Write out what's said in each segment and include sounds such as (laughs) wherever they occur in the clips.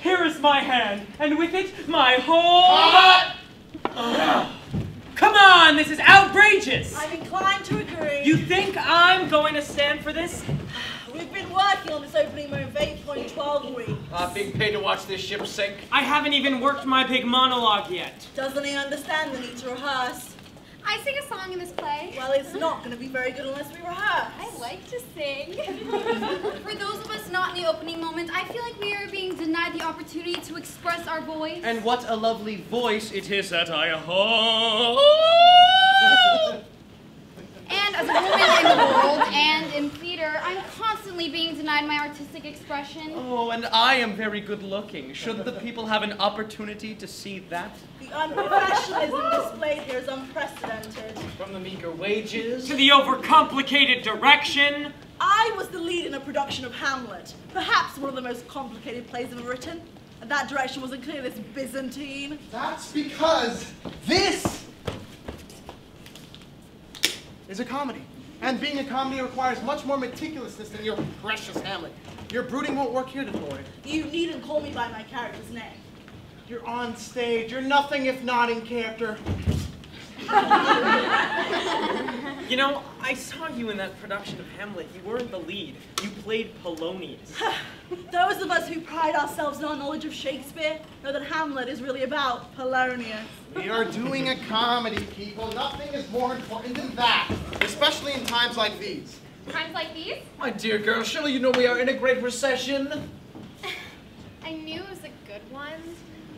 Here is my hand, and with it, my whole... Oh. Come on, this is outrageous! I'm inclined to agree. You think I'm going to stand for this? We've been working on this opening moment for 8.12 weeks. Uh, being paid to watch this ship sink. I haven't even worked my big monologue yet. Doesn't he understand the need to rehearse? I sing a song in this play. Well, it's not going to be very good unless we rehearse. I like to sing. (laughs) For those of us not in the opening moment, I feel like we are being denied the opportunity to express our voice. And what a lovely voice it is that I hold. (laughs) And as a woman in the world and in theater, I'm constantly being denied my artistic expression. Oh, and I am very good looking. Shouldn't the people have an opportunity to see that? The unprofessionalism displayed here is unprecedented. From the meager wages. To the overcomplicated direction. I was the lead in a production of Hamlet, perhaps one of the most complicated plays ever written. And that direction wasn't clearly this Byzantine. That's because this is a comedy. And being a comedy requires much more meticulousness than your precious Hamlet. Your brooding won't work here, DeFloyd. You needn't call me by my character's name. You're on stage. You're nothing if not in character. (laughs) You know, I saw you in that production of Hamlet. You weren't the lead. You played Polonius. (laughs) Those of us who pride ourselves in our knowledge of Shakespeare know that Hamlet is really about Polonius. We are doing a comedy, people. Nothing is more important than that, especially in times like these. Times like these, My dear girl, surely you know we are in a great recession. (laughs) I knew it was a good one.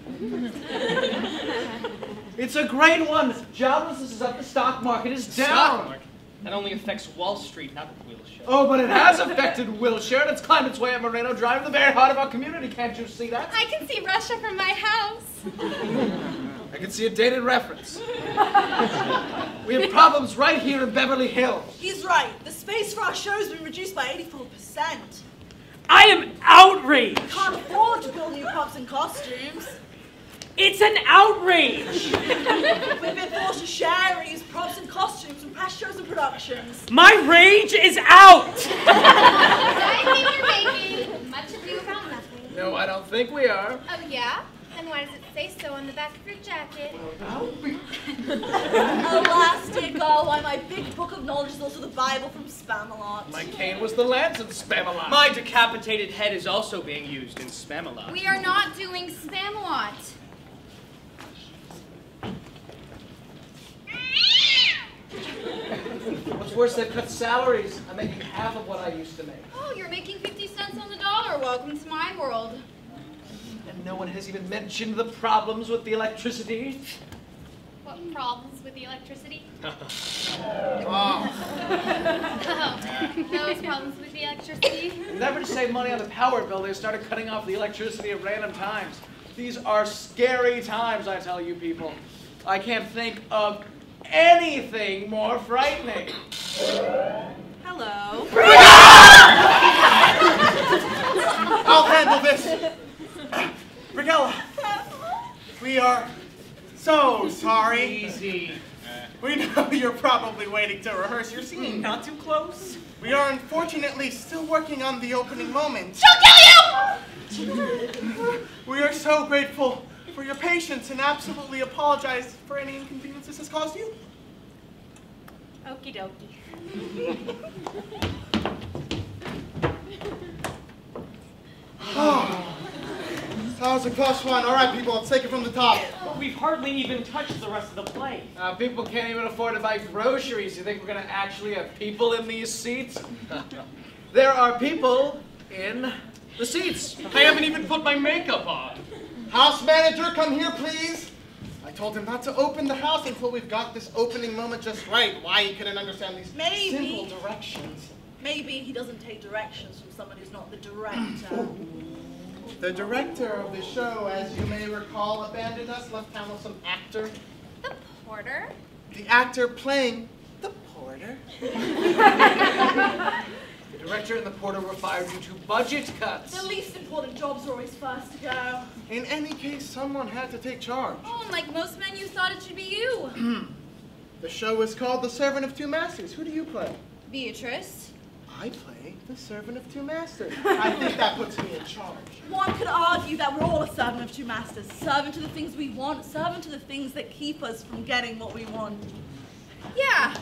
(laughs) It's a great one. Joblessness is up, the stock market is down. Stock market. That only affects Wall Street, not Wilshire. Oh, but it has affected Wilshire, and it's climbed its way up Moreno Drive in the very heart of our community. Can't you see that? I can see Russia from my house. I can see a dated reference. we have problems right here in Beverly Hills. He's right. The space for our show's been reduced by 84%. I am outraged! Can't afford to build new props and costumes. It's an outrage! We've been forced to share and use props and costumes from past shows and productions. My rage is out! (laughs) I think you're making much ado about nothing. No, I don't think we are. Oh, yeah? And why does it say so on the back of your jacket? Alas, dear girl, why my big book of knowledge is also the Bible from Spamalot. My cane was the lance of the Spamalot. My decapitated head is also being used in Spamalot. We are not doing Spamalot. What's worse, they've cut salaries. I'm making half of what I used to make. Oh, you're making 50 cents on the dollar. Welcome to my world. And no one has even mentioned the problems with the electricity. What problems with the electricity? (laughs) Oh, (laughs) Oh, those problems with the electricity. Never to save money on the power bill, they started cutting off the electricity at random times. These are scary times, I tell you people. I can't think of anything more frightening. Hello. (laughs) I'll handle this. Brighella, we are so sorry. Easy. We know you're probably waiting to rehearse your scene. Not too close. We are unfortunately still working on the opening moment. She'll kill you! We are so grateful for your patience and absolutely apologize for any inconvenience this has caused you. Okie dokie. Oh, (sighs) that was a close one. All right, people, let's take it from the top. But we've hardly even touched the rest of the play. Uh, people can't even afford to buy groceries. You think we're gonna actually have people in these seats? (laughs) there are people in the seats. I haven't even put my makeup on. House manager, come here, please. I told him not to open the house until we've got this opening moment just right. Why he couldn't understand these Maybe. simple directions. Maybe he doesn't take directions from someone who's not the director. (clears throat) The director of the show, as you may recall, abandoned us, left town with some actor. The porter? The actor playing the porter. (laughs) The director and the porter were fired due to budget cuts. the least important jobs are always first to go. In any case, someone had to take charge. Oh, and like most men, you thought it should be you. (clears throat) The show is called The Servant of Two Masters. Who do you play? Beatrice. I play the Servant of Two Masters. I think that puts me in charge. One could argue that we're all a servant of two masters. Servant to the things we want, servant to the things that keep us from getting what we want. Yeah.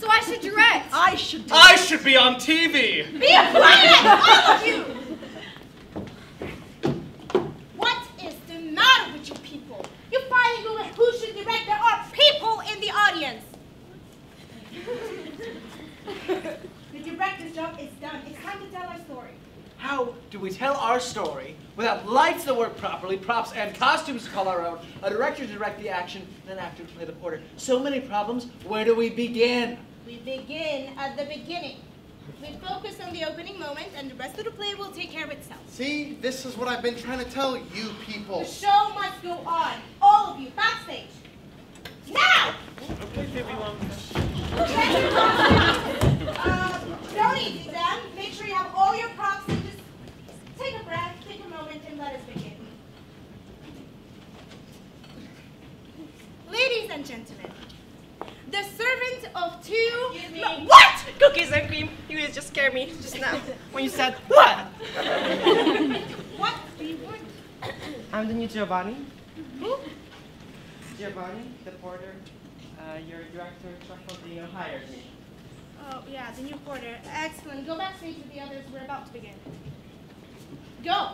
so I should direct. I should do I should be on TV. Be quiet, all of you! What is the matter with you people? You finally know who should direct. There are people in the audience. the director's job is done. It's time to tell our story. How do we tell our story without lights that work properly, props and costumes to call our own, a director to direct the action, and an actor to play the porter? So many problems. Where do we begin? We begin at the beginning. We focus on the opening moment, and the rest of the play will take care of itself. See, this is what I've been trying to tell you people. The show must go on. All of you, backstage. Now! um, don't eat them. Make sure you have all your props and just take a breath, take a moment, and let us begin. Ladies and gentlemen, the servant of two. No, what? Cookies and cream. You just scared me just now (laughs) when you said what? What do you want? I'm the new Giovanni. Who? Giovanni, the porter. Uh, your director, Truffaldino, hired me. Oh, yeah, the new porter. Excellent. Go backstage with the others. We're about to begin. Go.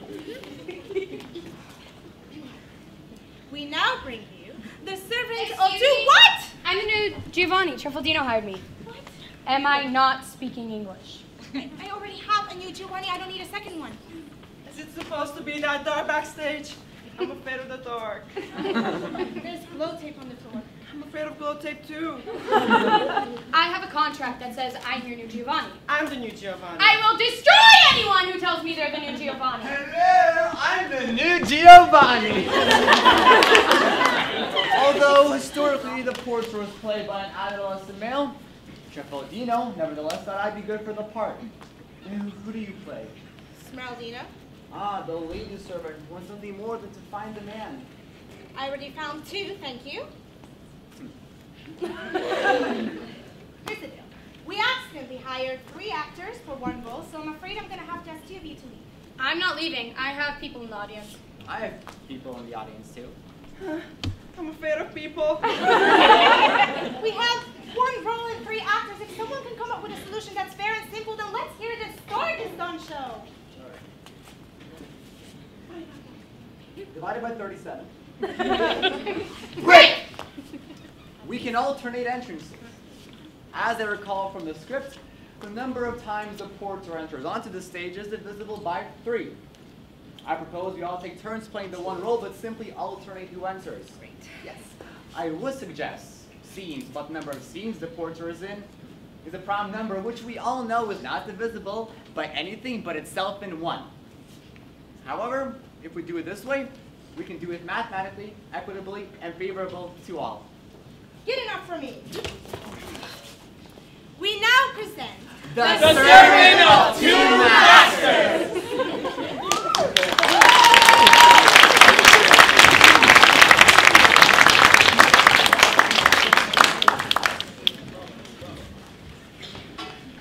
(laughs) we now bring you the servant of Excuse two. me? What? I'm the new Giovanni. Truffaldino hired me. What? Am I not speaking English? I, I already have a new Giovanni. I don't need a second one. Is it supposed to be that dark backstage? I'm afraid of the dark. (laughs) There's glow tape on the floor. I'm afraid of glow tape too. (laughs) I have a contract that says I'm your new Giovanni. I'm the new Giovanni. I will destroy anyone who tells me they're the new Giovanni. Hello, I'm the new Giovanni. (laughs) Although historically the portrait was played by an adolescent male, Truffaldino nevertheless thought I'd be good for the part. And who do you play? Smeraldina. Ah, the lady servant wants something more than to find the man. I already found two. Thank you. Here's the deal. We accidentally hired three actors for one role, so I'm afraid I'm gonna have just two of you to leave. I'm not leaving. I have people in the audience. I have people in the audience too. (sighs) I'm afraid of people. (laughs) We have one role and three actors. If someone can come up with a solution that's fair and simple, then let's hear it the Stardust on show. Divided by 37. (laughs) Great! We can alternate entrances. As I recall from the script, the number of times the porter enters onto the stage is divisible by three. I propose we all take turns playing the one role, but simply alternate who enters. Great. Yes. I would suggest scenes, but the number of scenes the porter is in is a prime number, which we all know is not divisible by anything but itself in one. However, if we do it this way, we can do it mathematically, equitably, and favorable to all. Good enough for me. We now present The, servant of two masters!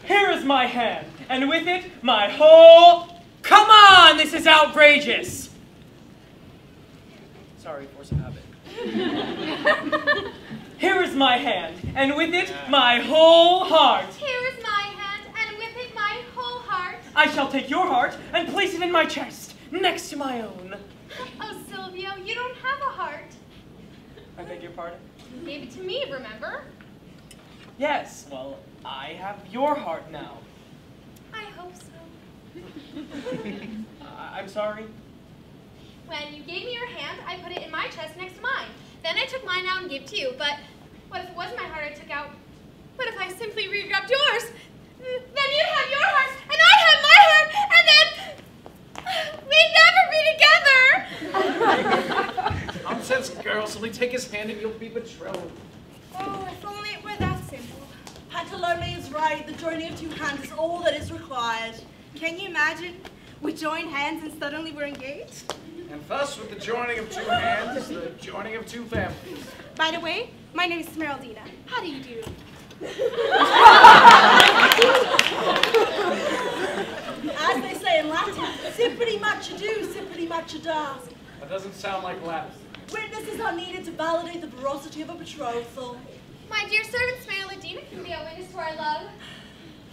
Here is my hand, and with it, my whole. Come on, this is outrageous! Sorry, force of habit. (laughs) Here is my hand, and with it, my whole heart. Here is my hand, and with it my whole heart. I shall take your heart and place it in my chest, next to my own. (laughs) Oh, Silvio, you don't have a heart. I beg your pardon? You gave it to me, remember? Yes, well, I have your heart now. I hope so. (laughs) I- I'm sorry. When you gave me your hand, I put it in my chest next to mine. Then I took mine out and gave it to you. But what if it wasn't my heart I took out? What if I simply re-grabbed yours? Then you'd have your heart, and I'd have my heart, and then we'd never be together. Nonsense, girls. Only take his hand and you'll be betrothed. Oh, if only it were that simple. Pantalone is right. The joining of two hands is all that is required. Can you imagine? We join hands and suddenly we're engaged? And thus, with the joining of two hands, the joining of two families. By the way, My name is Smeraldina. How do you do? As they say in Latin, zippity much ado, zippity much ada. That doesn't sound like Latin. Witnesses are needed to validate the veracity of a betrothal. My dear servant Smeraldina can be a witness to our love.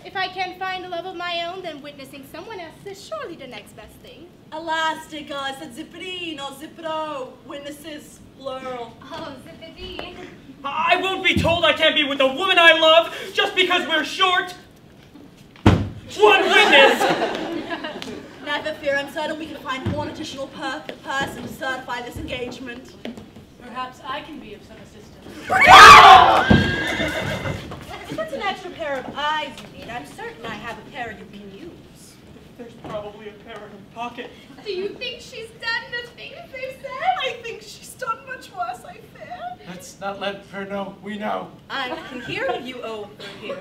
If I can't find a love of my own, then witnessing someone else is surely the next best thing. Alas, dear guys, said zippity, not zippido. Witnesses, plural. Oh, zippity. I won't be told I can't be with the woman I love just because we're short. One witness! Never fear, I'm certain we can find one additional per person to certify this engagement. Perhaps I can be of some assistance. If it's an extra pair of eyes you need, I'm certain I have a pair you can use. There's probably a pair in her pocket. Do you think she's done the things they said? I think she's done much worse, I fear. Let's not let her know. We know. I can hear you over here.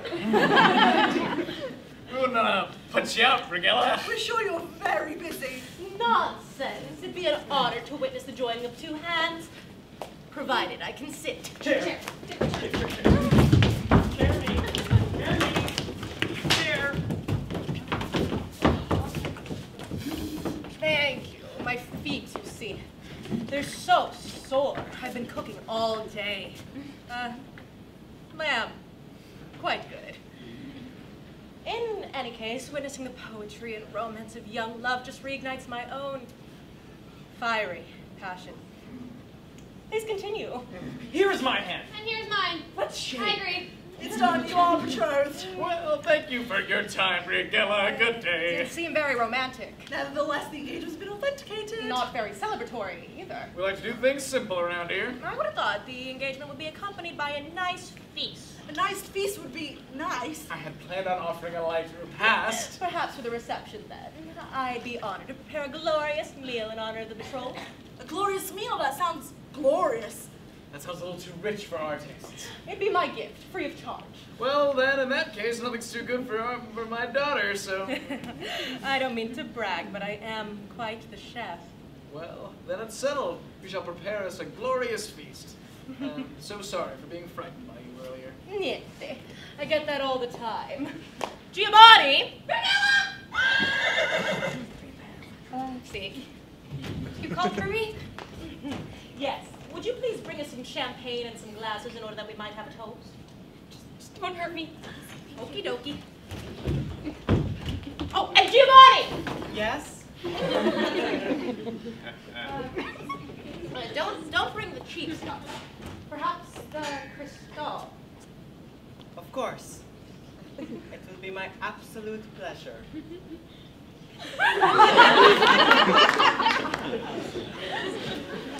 We wouldn't uh, put you out, Brighella. We're sure you're very busy. Nonsense. It'd be an honor to witness the joining of two hands, provided I can sit. Chair. Jeremy. Thank you. My feet, you see. They're so sore. I've been cooking all day. Uh, lamb. Quite good. In any case, witnessing the poetry and romance of young love just reignites my own fiery passion. Please continue. Here is my hand. And here's mine. Let's shame. I agree. It's time you are betrothed. Well, thank you for your time, Brighella. Good day. Didn't seem very romantic. Nevertheless, the engagement's been authenticated. Not very celebratory either. We like to do things simple around here. I would have thought the engagement would be accompanied by a nice feast. A nice feast would be nice. I had planned on offering a light repast. Perhaps for the reception then. I'd be honored to prepare a glorious meal in honor of the betrothed. A glorious meal, that sounds glorious. That sounds a little too rich for our tastes. It'd be my gift, free of charge. Well, then, in that case, nothing's too good for, for my daughter, so... (laughs) I don't mean to brag, but I am quite the chef. Well, then it's settled. We shall prepare us a glorious feast. (laughs) Um, so sorry for being frightened by you earlier. Niente. I get that all the time. Giovanni! (laughs) See. You called for me? Yes. Would you please bring us some champagne and some glasses in order that we might have a toast? Just don't hurt me. Okie dokie. Oh, and Giovanni! Yes? Uh, don't don't bring the cheap stuff. Perhaps the crystal. Of course. It will be my absolute pleasure. (laughs)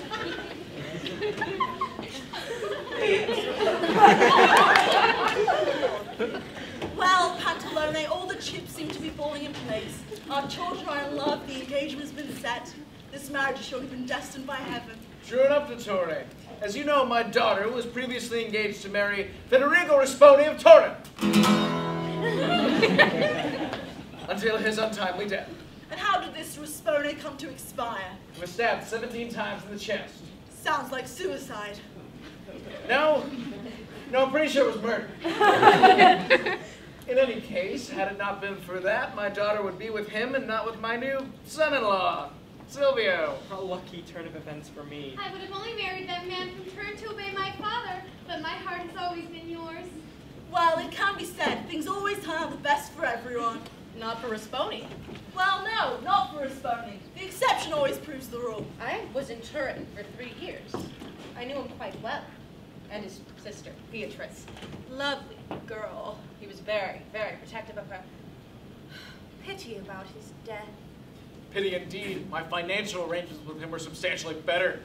Well, Pantalone, all the chips seem to be falling in place. Our children are in love, the engagement has been set. This marriage has surely been destined by heaven. True enough, Dottore. As you know, my daughter was previously engaged to marry Federico Rasponi of Turin. (laughs) Until his untimely death. And how did this Rasponi come to expire? He was stabbed 17 times in the chest. Sounds like suicide. No, no, I'm pretty sure it was murder. In any case, had it not been for that, my daughter would be with him and not with my new son-in-law, Silvio. A lucky turn of events for me. I would have only married that man from Turin to obey my father, but my heart has always been yours. Well, it can be said, things always turn out the best for everyone. Not for Rasponi. Well, no, not for Rasponi. The exception always proves the rule. I was in Turin for three years. I knew him quite well. And his sister, Beatrice. Lovely girl. He was very, very protective of her. (sighs) Pity about his death. Pity indeed. My financial arrangements with him were substantially better.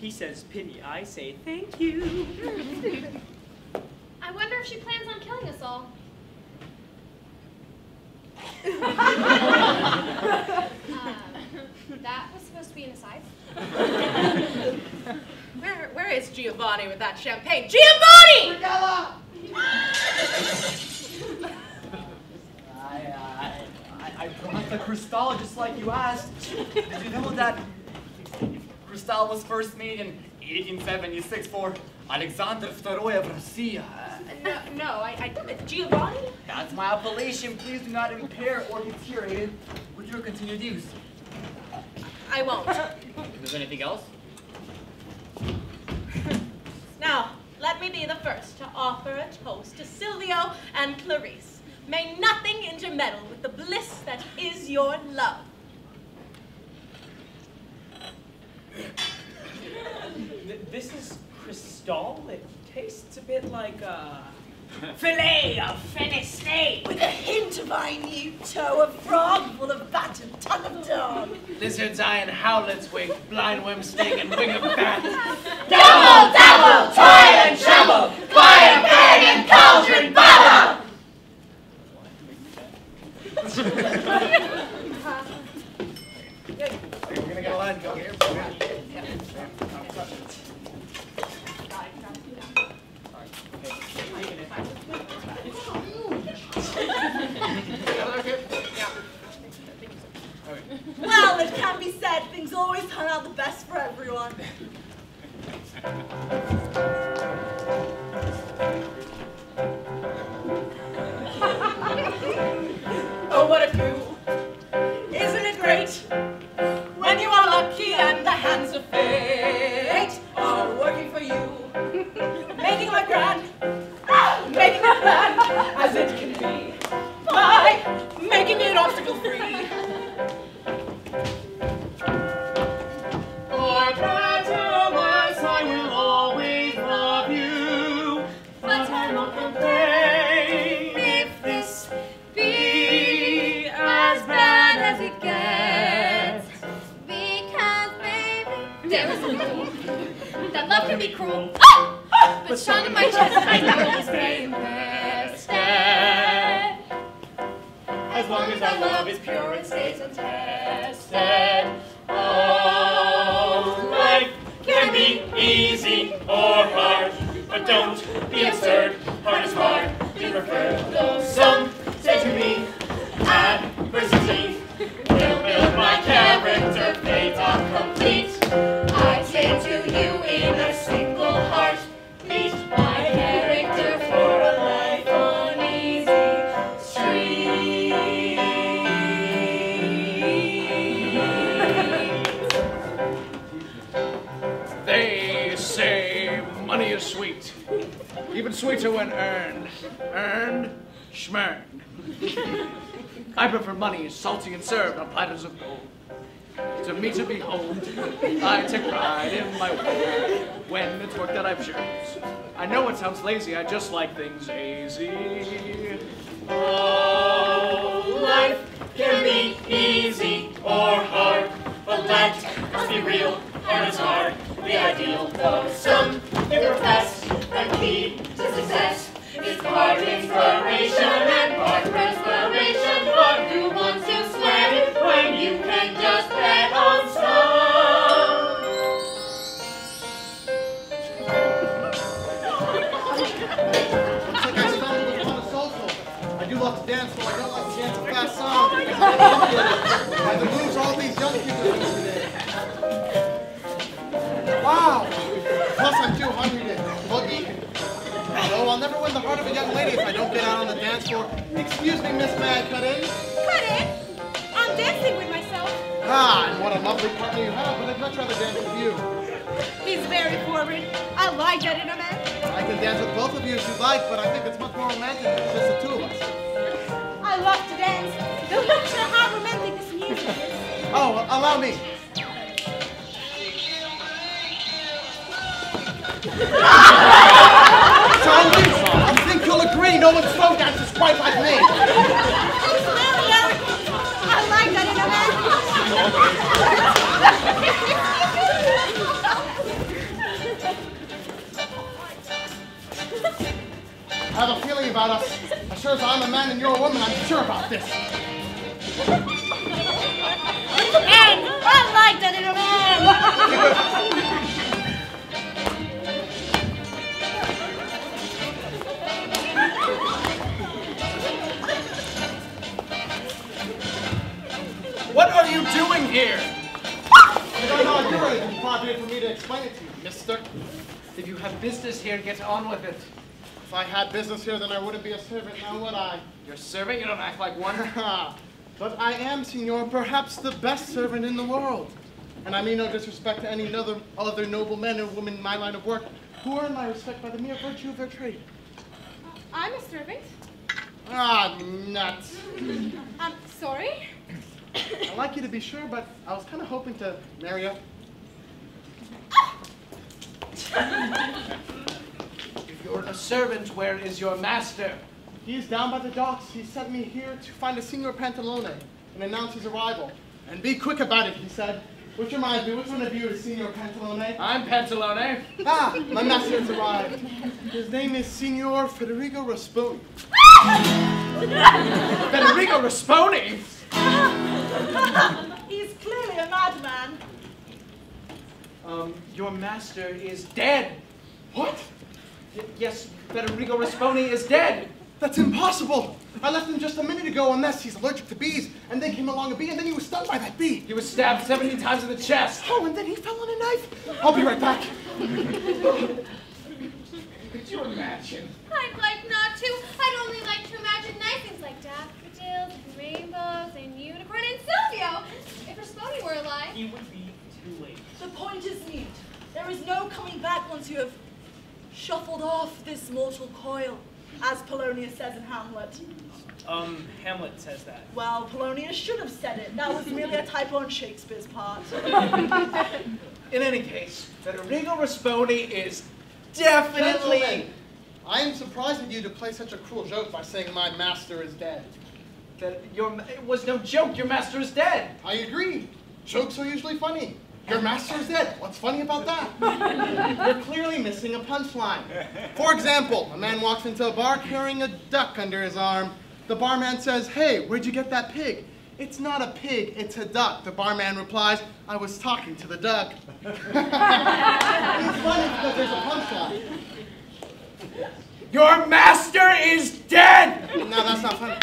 He says pity. I say thank you. (laughs) (laughs) I wonder if she plans on killing us all. Um, that was supposed to be an aside. (laughs) Where, where is Giovanni with that champagne? Giovanni! I, uh, I, I brought the crystal just like you asked. Did you know that crystal was first made in 1876 for Alexander II of Russia. No, no, I, I, Giovanni? That's my appellation. Please do not impair or deteriorate it with your continued use. I won't. (laughs) If there's anything else, Now, let me be the first to offer a toast to Silvio and Clarice. May nothing intermeddle with the bliss that is your love. Th- This is Cristal. It tastes a bit like, a Filet of Fenestre with a hint of Ainuto, a frog full of fat and tongue of dog. Lizard's eye and howlet's wing, blind worm sting and wing of bat. Double, double, toil and trouble, fire, bag, and cauldron, bubble. We're gonna get a line go here. Well, it can be said, things always turn out the best for everyone. Oh, what a coup! Isn't it great? When you are lucky and the hands of fate are working for you, (laughs) making life grand, making a plan as it can be, by making it obstacle free. That love can be cruel. Ah! But strong in my chest, I know it's. Stay. As long as our love is pure and stays untested. Oh, life can be easy or hard, but don't be absurd. Hard is hard, be preferred. Though some say to me, adversity will build my character. Fate complete. Money is sweet, even sweeter when earned. Earned, schmurned. I prefer money salty and served on platters of gold. To me to behold, I take pride in my work when it's work that I've chose. I know it sounds lazy, I just like things easy. Oh, life can be easy or hard, but let us be real. Hard is hard, the ideal. Though some may profess that key to success is part inspiration and part I'll never win the heart of a young lady if I don't get out on the dance floor. Excuse me, Miss May I cut in? Cut in. I'm dancing with myself. Ah, and what a lovely partner you have, but I'd much rather dance with you. He's very forward. I like that in a man. I can dance with both of you if you'd like, but I think it's much more romantic than just the two of us. I love to dance. Don't you know how romantic this music is? Oh, well, allow me. (laughs) Charlie, I think you'll agree no one slow dances quite like me. Have a feeling about us. As sure as I'm a man and you're a woman, I'm sure about this. man. And I like that in a man. What are you doing here? I don't know if you're ready, Padre, for me to explain it to you, mister. If you have business here, get on with it. If I had business here, then I wouldn't be a servant, now would I? You're serving, you don't act like one. (laughs) but I am, senor, perhaps the best servant in the world. And I mean no disrespect to any other, other noble men or women in my line of work who earn my respect by the mere virtue of their trade. I'm a servant. Ah, nuts. (laughs) I'm sorry. I'd like you to be sure, but I was kind of hoping to marry you. (laughs) If you're a servant, where is your master? He is down by the docks. He sent me here to find a Signor Pantalone and announce his arrival. And be quick about it, he said. Which reminds me, which one of you is Signor Pantalone? I'm Pantalone. Ah, my master has arrived. His name is Signor Federico Rasponi. (laughs) Federico Rasponi? (laughs) He's clearly a madman. Um, your master is dead. What? Y- yes, Federico Rasponi is dead. That's impossible. I left him just a minute ago unless he's allergic to bees. And then came along a bee, and then he was stung by that bee. He was stabbed 70 times in the chest. Oh, and then he fell on a knife. I'll be right back. Could you imagine? I'd like not to. I'd only like to imagine nice things like daffodils and rainbows and unicorn and Silvio. If Rasponi were alive. He would be too late. The point is neat. There is no coming back once you have shuffled off this mortal coil, as Polonius says in Hamlet. Um, Hamlet says that. Well, Polonius should have said it. That was merely a typo on Shakespeare's part. (laughs) In any case, Federico Rasponi is definitely. Gentlemen, I am surprised at you to play such a cruel joke by saying my master is dead. That your it was no joke. Your master is dead. I agree. Jokes are usually funny. Your master is dead. What's funny about that? (laughs) You're clearly missing a punchline. For example, a man walks into a bar carrying a duck under his arm. The barman says, Hey, where'd you get that pig? It's not a pig, it's a duck. The barman replies, I was talking to the duck. (laughs) it's funny because there's a punchline. Your master is dead. No, that's not funny.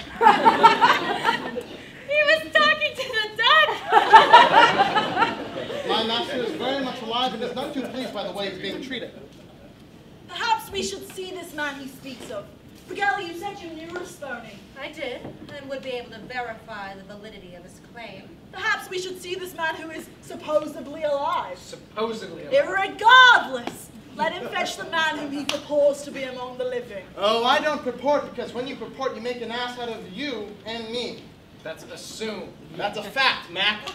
(laughs) He was talking to the duck. My master is very much alive and is not too pleased by the way he's being treated. Perhaps we should see this man he speaks of. Brighella, you said you knew Rasponi. I did, and would be able to verify the validity of his claim. Perhaps we should see this man who is supposedly alive. Supposedly. Irregardless, let him fetch the man whom he purports to be among the living. Oh, I don't purport because when you purport, you make an ass out of you and me. That's assumed. That's a fact, Mac.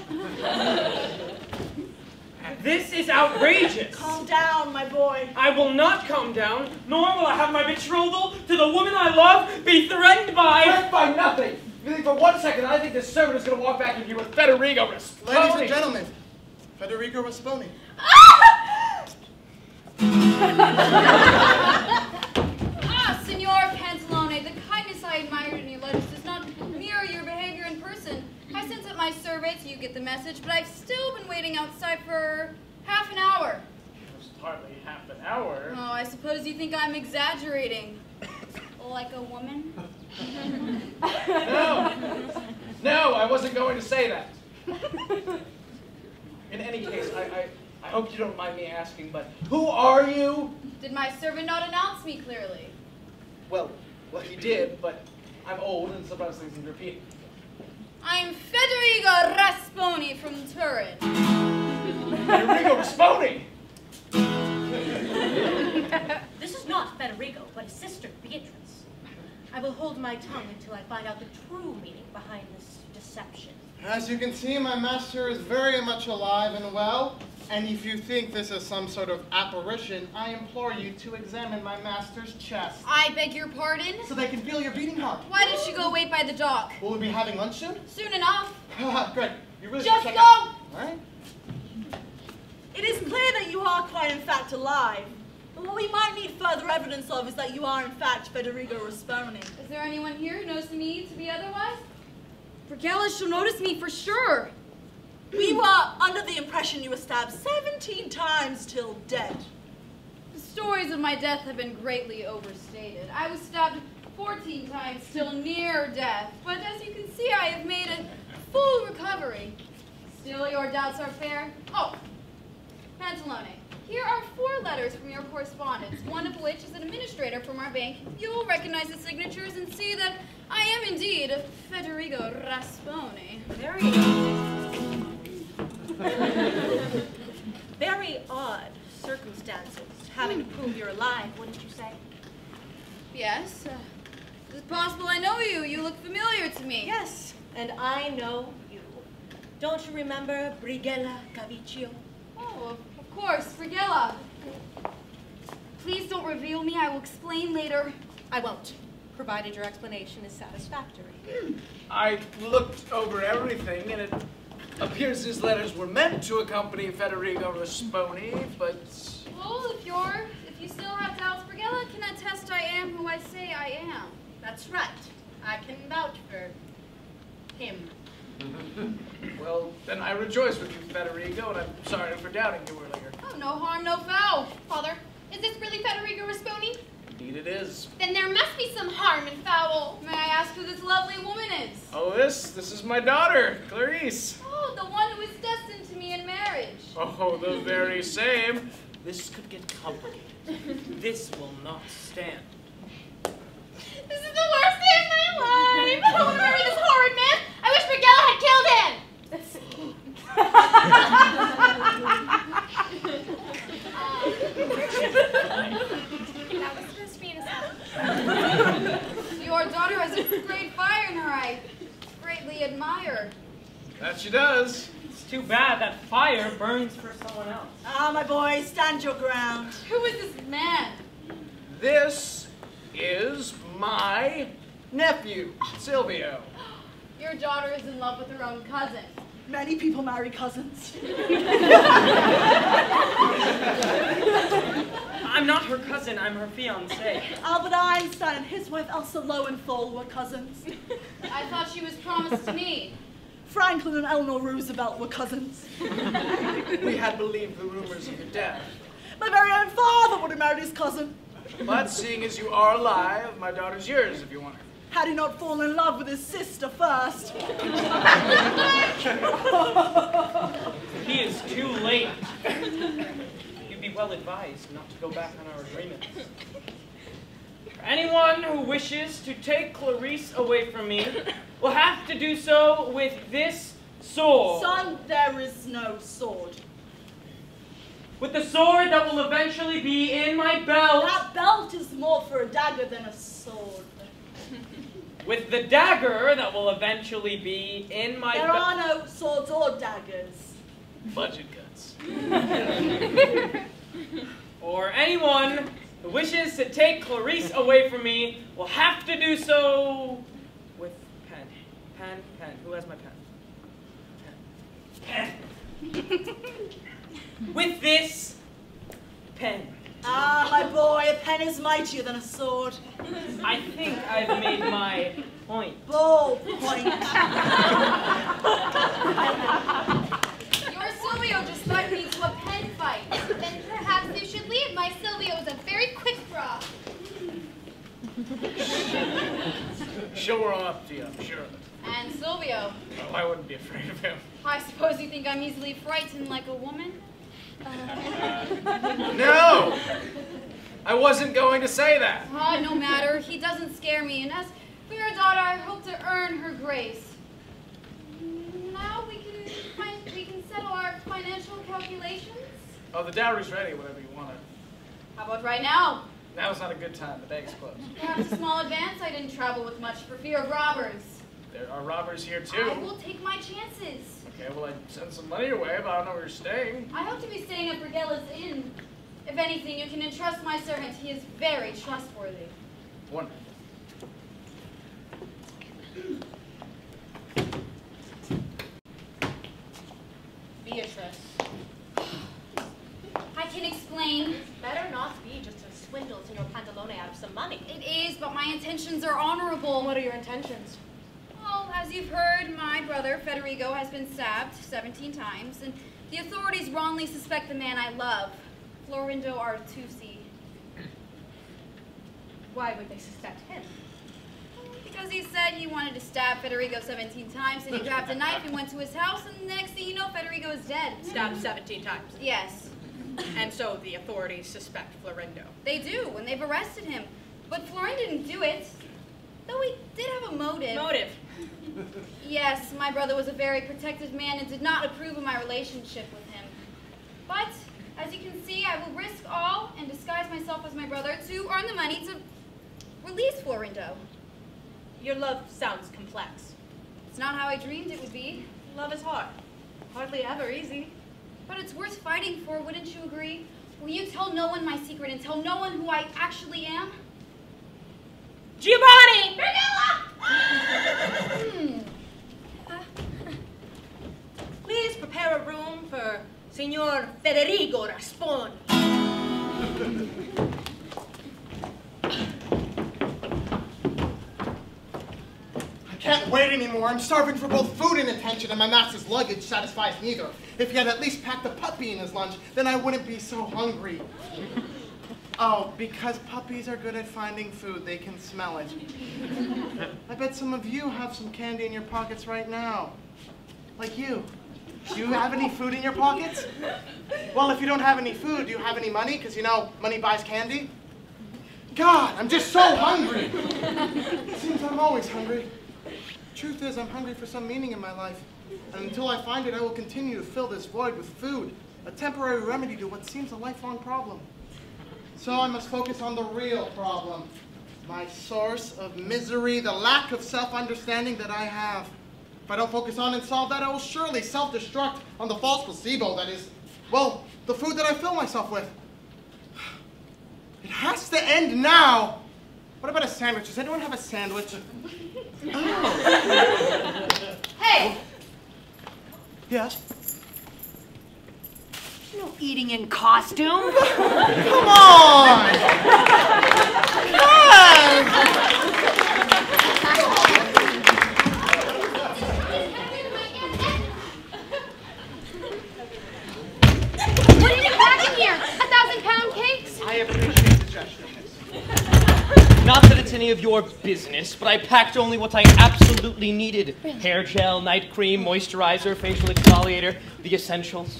This is outrageous. Calm down, my boy. I will not calm down, nor will I have my betrothal to the woman I love be threatened by. Threatened by nothing. You think for one second I think this servant is going to walk back in here with Federico Rasponi. Ladies and gentlemen, Federico Rasponi. Ah, Signor Pantalone, the kindness I admired in your letters does not mirror your behavior in person. I sent up my survey so you get the message, but I've still been waiting outside for half an hour. It's hardly half an hour. Oh, I suppose you think I'm exaggerating. Like a woman? No. (laughs) No, I wasn't going to say that. In any case, I, I, I hope you don't mind me asking, but who are you? Did my servant not announce me clearly? Well, well, he did, but I'm old and sometimes things need repeat. I'm Federico Rasponi from Turin. Federico Rasponi! (laughs) This is not Federico, but his sister, Beatrice. I will hold my tongue until I find out the true meaning behind this deception. As you can see, my master is very much alive and well. And if you think this is some sort of apparition, I implore you to examine my master's chest I beg your pardon? so they can feel your beating heart. Why did she go wait by the dock? Will we be having lunch soon? Soon enough. (laughs) Great. You really Just check go. out. All right. It is clear that you are quite in fact alive. But what we might need further evidence of is that you are in fact Federico Rasponi. Is there anyone here who knows me to be otherwise? Brigellis she'll notice me for sure. We were under the impression you were stabbed 17 times till dead. The stories of my death have been greatly overstated. I was stabbed 14 times till near death, but as you can see, I have made a full recovery. Still, your doubts are fair? Oh, Pantalone, Here are four letters from your correspondence, one of which is an administrator from our bank. You will recognize the signatures and see that I am indeed Federigo Rasponi. Very (laughs) Very odd circumstances having to prove you're alive, wouldn't you say? Yes. Uh, is it possible I know you? You look familiar to me. Yes, and I know you. Don't you remember Brighella Cavicchio? Oh, of, of course, Brighella. Please don't reveal me. I will explain later. I won't, provided your explanation is satisfactory. I looked over everything, and it appears these letters were meant to accompany Federigo Rasponi, but Well, if you're, if you still have doubts, Brighella can attest I am who I say I am. That's right. I can vouch for him. (laughs) well, then I rejoice with you, Federigo, and I'm sorry for doubting you earlier. Oh, no harm, no foul. Father, is this really Federigo Rasponi? Indeed it is. Then there must be some harm and foul. May I ask who this lovely woman is? Oh, this? This is my daughter, Clarice. Oh, Oh, the one who is destined to me in marriage. Oh, the very same. This could get complicated. This will not stand. This is the worst day of my life. I want to marry this horrid man. I wish Brighella had killed him. that was supposed to be innocent. Your daughter has a great fire in her eye. Greatly admire. That she does. It's too bad that fire burns for someone else. Ah, my boy, stand your ground. Who is this man? This is my nephew, Silvio. (gasps) Your daughter is in love with her own cousin. Many people marry cousins. (laughs) I'm not her cousin, I'm her fiance. Albert Einstein and his wife Elsa Lowenthal were cousins. I thought she was promised to me. Franklin and Eleanor Roosevelt were cousins. (laughs) We had believed the rumors of your death. My very own father would have married his cousin. But seeing as you are alive, my daughter's yours if you want her. Had he not fallen in love with his sister first. (laughs) He is too late. You'd be well advised not to go back on our agreements. Anyone who wishes to take Clarice away from me will have to do so with this sword. Son, there is no sword. With the sword that will eventually be in my belt. That belt is more for a dagger than a sword. With the dagger that will eventually be in my There belt. are no swords or daggers. Budget cuts. (laughs) Or anyone who wishes to take Clarice away from me will have to do so with pen. Pen, pen. Who has my pen? Pen. with this pen. Ah, my boy, a pen is mightier than a sword. I think I've made my point. Ball point. Your Silvio just stuck me to a pen fight. Then perhaps you should leave. My Silvio is a very quick draw. She'll run up to you, I'm sure. And Silvio, Oh, I wouldn't be afraid of him. I suppose you think I'm easily frightened like a woman? (laughs) No! I wasn't going to say that. Ah, no matter. He doesn't scare me. And as for your daughter, I hope to earn her grace. Now we can find, we can settle our financial calculations. Oh, the dowry's ready, whatever you want it. How about right now? Now's not a good time, the bank's closed. Perhaps a small advance. I didn't travel with much for fear of robbers. There are robbers here too. I will take my chances. Okay, well, I'd send some money your way, but I don't know where you're staying. I hope to be staying at Brighella's Inn. If anything, you can entrust my servant. He is very trustworthy. Wonderful. Beatrice. I can explain. Better not be just a swindle Signor Pantalone out of some money. It is, but my intentions are honorable. What are your intentions? Well, as you've heard, my brother Federigo has been stabbed 17 times, and the authorities wrongly suspect the man I love, Florindo Aretusi. (clears throat) Why would they suspect him? Because he said he wanted to stab Federigo 17 times, and he grabbed a knife and went to his house, and the next thing you know, Federigo is dead. Stabbed 17 times. Yes. And so the authorities suspect Florindo. They do, and they've arrested him. But Florindo didn't do it. Though he did have a motive. Motive. Yes, my brother was a very protective man and did not approve of my relationship with him. But, as you can see, I will risk all and disguise myself as my brother to earn the money to release Florindo. Your love sounds complex. It's not how I dreamed it would be. Love is hard. Hardly ever easy. But it's worth fighting for, wouldn't you agree? Will you tell no one my secret and tell no one who I actually am? Giovanni! Hmm. Please prepare a room for Signor Federico Rasponi. (laughs) can't wait anymore. I'm starving for both food and attention, and my master's luggage satisfies neither. If he had at least packed a puppy in his lunch, then I wouldn't be so hungry. (laughs) Oh, because puppies are good at finding food, they can smell it. I bet some of you have some candy in your pockets right now. Like you. Do you have any food in your pockets? Well, if you don't have any food, do you have any money? Because you know, money buys candy. God, I'm just so hungry. Seems I'm always hungry. Truth is, I'm hungry for some meaning in my life. And until I find it, I will continue to fill this void with food, a temporary remedy to what seems a lifelong problem. So I must focus on the real problem. My source of misery, the lack of self-understanding that I have. If I don't focus on and solve that, I will surely self-destruct on the false placebo that is, well, the food that I fill myself with. (sighs) It has to end now. What about a sandwich? Does anyone have a sandwich? Oh. Hey! Yes? No eating in costume. Come on! (laughs) What Not that it's any of your business, but I packed only what I absolutely needed. Hair gel, night cream, moisturizer, facial exfoliator, the essentials.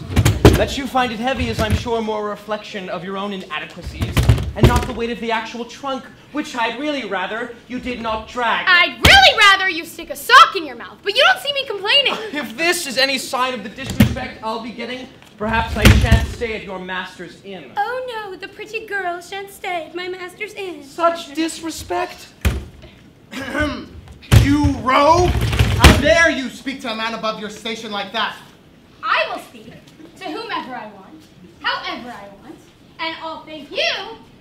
That you find it heavy is, I'm sure, more a reflection of your own inadequacies, and not the weight of the actual trunk, which I'd really rather you did not drag. I'd really rather you stick a sock in your mouth, but you don't see me complaining. If this is any sign of the disrespect I'll be getting, perhaps I shan't stay at your master's inn. Oh no, the pretty girl shan't stay at my master's inn. Such disrespect? (clears throat) You rogue! How dare you speak to a man above your station like that? I will speak to whomever I want, however I want, and I'll thank you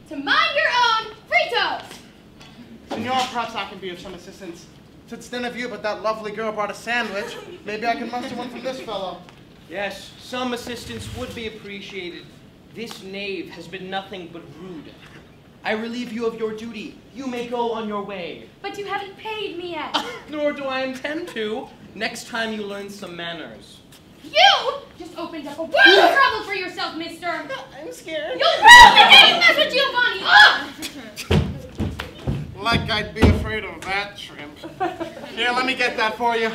to mind your own free toes. Senor, perhaps I can be of some assistance. Since none of you but that lovely girl brought a sandwich, maybe I can muster one from this fellow. Yes, some assistance would be appreciated. This knave has been nothing but rude. I relieve you of your duty. You may go on your way. But you haven't paid me yet. Nor do I intend to. Next time you learn some manners. You just opened up a world of trouble for yourself, mister. I'm scared. You'll ruin the day you mess with Giovanni. Ugh! Like I'd be afraid of that shrimp. Here, let me get that for you.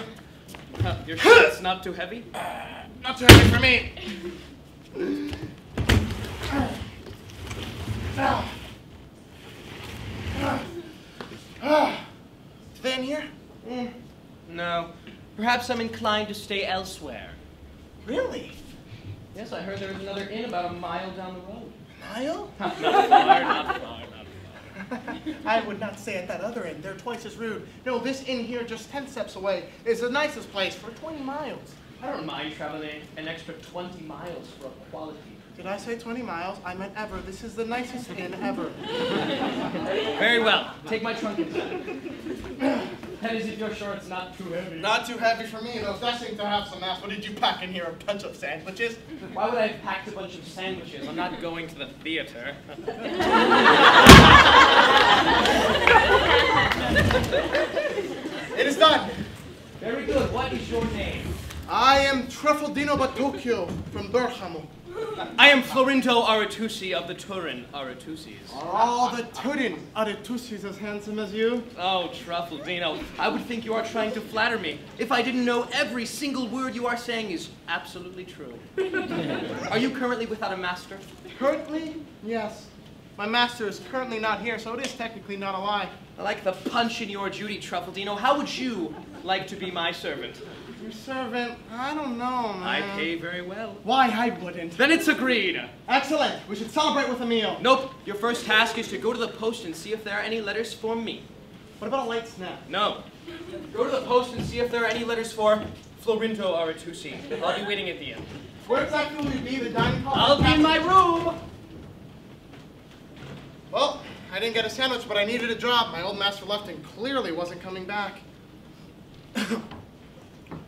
Uh, your shirt's not too heavy? (sighs) (laughs) Not too heavy for me. Stay in here? Mm, no. Perhaps I'm inclined to stay elsewhere. Really? Yes, I heard there was another inn about a mile down the road. A Mile? (laughs) not far, not far, not (laughs) I would not stay at that other end. They're twice as rude. No, this inn here, just 10 steps away, is the nicest place for 20 miles. I don't mind traveling an extra 20 miles for quality. Did I say 20 miles? I meant ever. This is the nicest inn ever. (laughs) Very well. Take my trunk inside. that is if you're sure not too heavy. Not too heavy for me, though. That seems to have some ass. What did you pack in here? A bunch of sandwiches? Why would I have packed a bunch of sandwiches? I'm not going to the theater. (laughs) It is done. Very good. What is your name? I am Truffaldino Batocchio from Bergamo. I am Florindo Aretusi of the Turin Aretusis. Are all the Turin Aretusis as handsome as you? Oh, Truffaldino, I would think you are trying to flatter me if I didn't know every single word you are saying is absolutely true. (laughs) are you currently without a master? Currently, yes. My master is currently not here, so it is technically not a lie. I like the punch in your Judy, Truffaldino. How would you like to be my servant? Your servant, I don't know, man. I pay very well. Why, I wouldn't. Then it's agreed. Excellent. We should celebrate with a meal. Nope. Your first task is to go to the post and see if there are any letters for me. What about a light snack? No. Go to the post and see if there are any letters for Florindo Aretusi. I'll be waiting at the end. Where exactly will you be? The dining hall? I'll be in my room. Well, I didn't get a sandwich, but I needed a job. My old master left and clearly wasn't coming back. (coughs)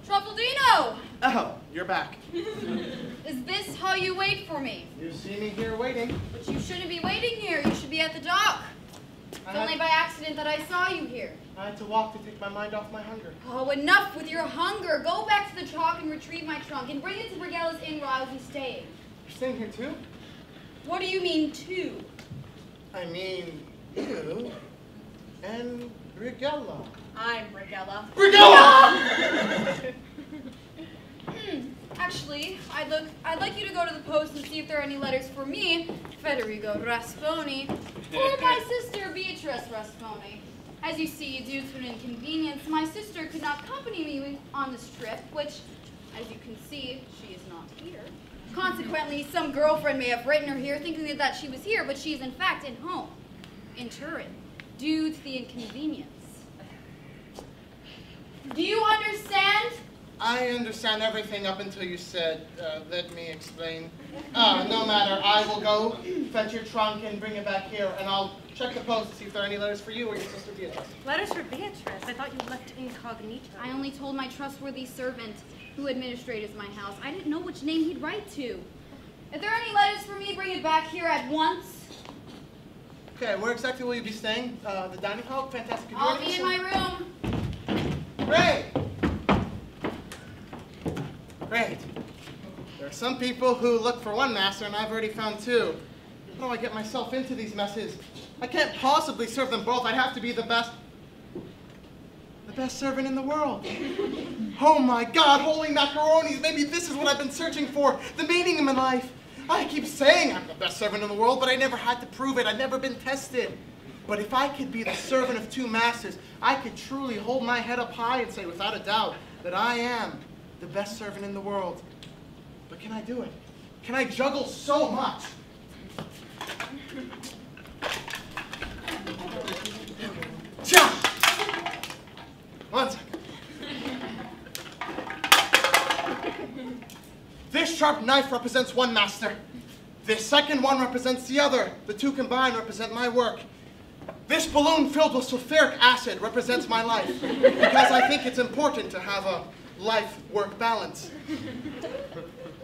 Truffaldino! Oh, you're back. (laughs) Is this how you wait for me? You see me here waiting. But you shouldn't be waiting here. You should be at the dock. It's I only had, by accident that I saw you here. I had to walk to take my mind off my hunger. Oh, enough with your hunger. Go back to the dock and retrieve my trunk and bring it to Brighella's Inn where I'll be staying. You're staying here too? What do you mean, too? I mean, you and Brigella. I'm Brighella. Brighella! Hmm. Actually, I'd look. I'd like you to go to the post and see if there are any letters for me, Federico Rasponi, or my (laughs) sister Beatrice Rasponi. As you see, due to an inconvenience, my sister could not accompany me on this trip, which, as you can see, she is not here. Consequently, some girlfriend may have written her here thinking that she was here, but she is in fact in home, in Turin, due to the inconvenience. Do you understand? I understand everything up until you said, uh, let me explain. Uh, no matter, I will go fetch your trunk and bring it back here, and I'll check the post to see if there are any letters for you or your sister Beatrice. Letters for Beatrice. I thought you left incognito. I only told my trustworthy servant who administrates my house. I didn't know which name he'd write to. If there are any letters for me, bring it back here at once. Okay, where exactly will you be staying? Uh, the dining hall? Fantastic. I'll be in my room. Great! Great. There are some people who look for one master, and I've already found two. How do I get myself into these messes? I can't possibly serve them both. I'd have to be the best. The best servant in the world. Oh my God, holy macaronis! Maybe this is what I've been searching for the meaning in my life. I keep saying I'm the best servant in the world, but I never had to prove it. I've never been tested. But if I could be the servant of two masters, I could truly hold my head up high and say without a doubt that I am the best servant in the world. But can I do it? Can I juggle so much? Cha! One second. This sharp knife represents one master. This second one represents the other. The two combined represent my work. This balloon filled with sulfuric acid represents my life because I think it's important to have a life-work balance.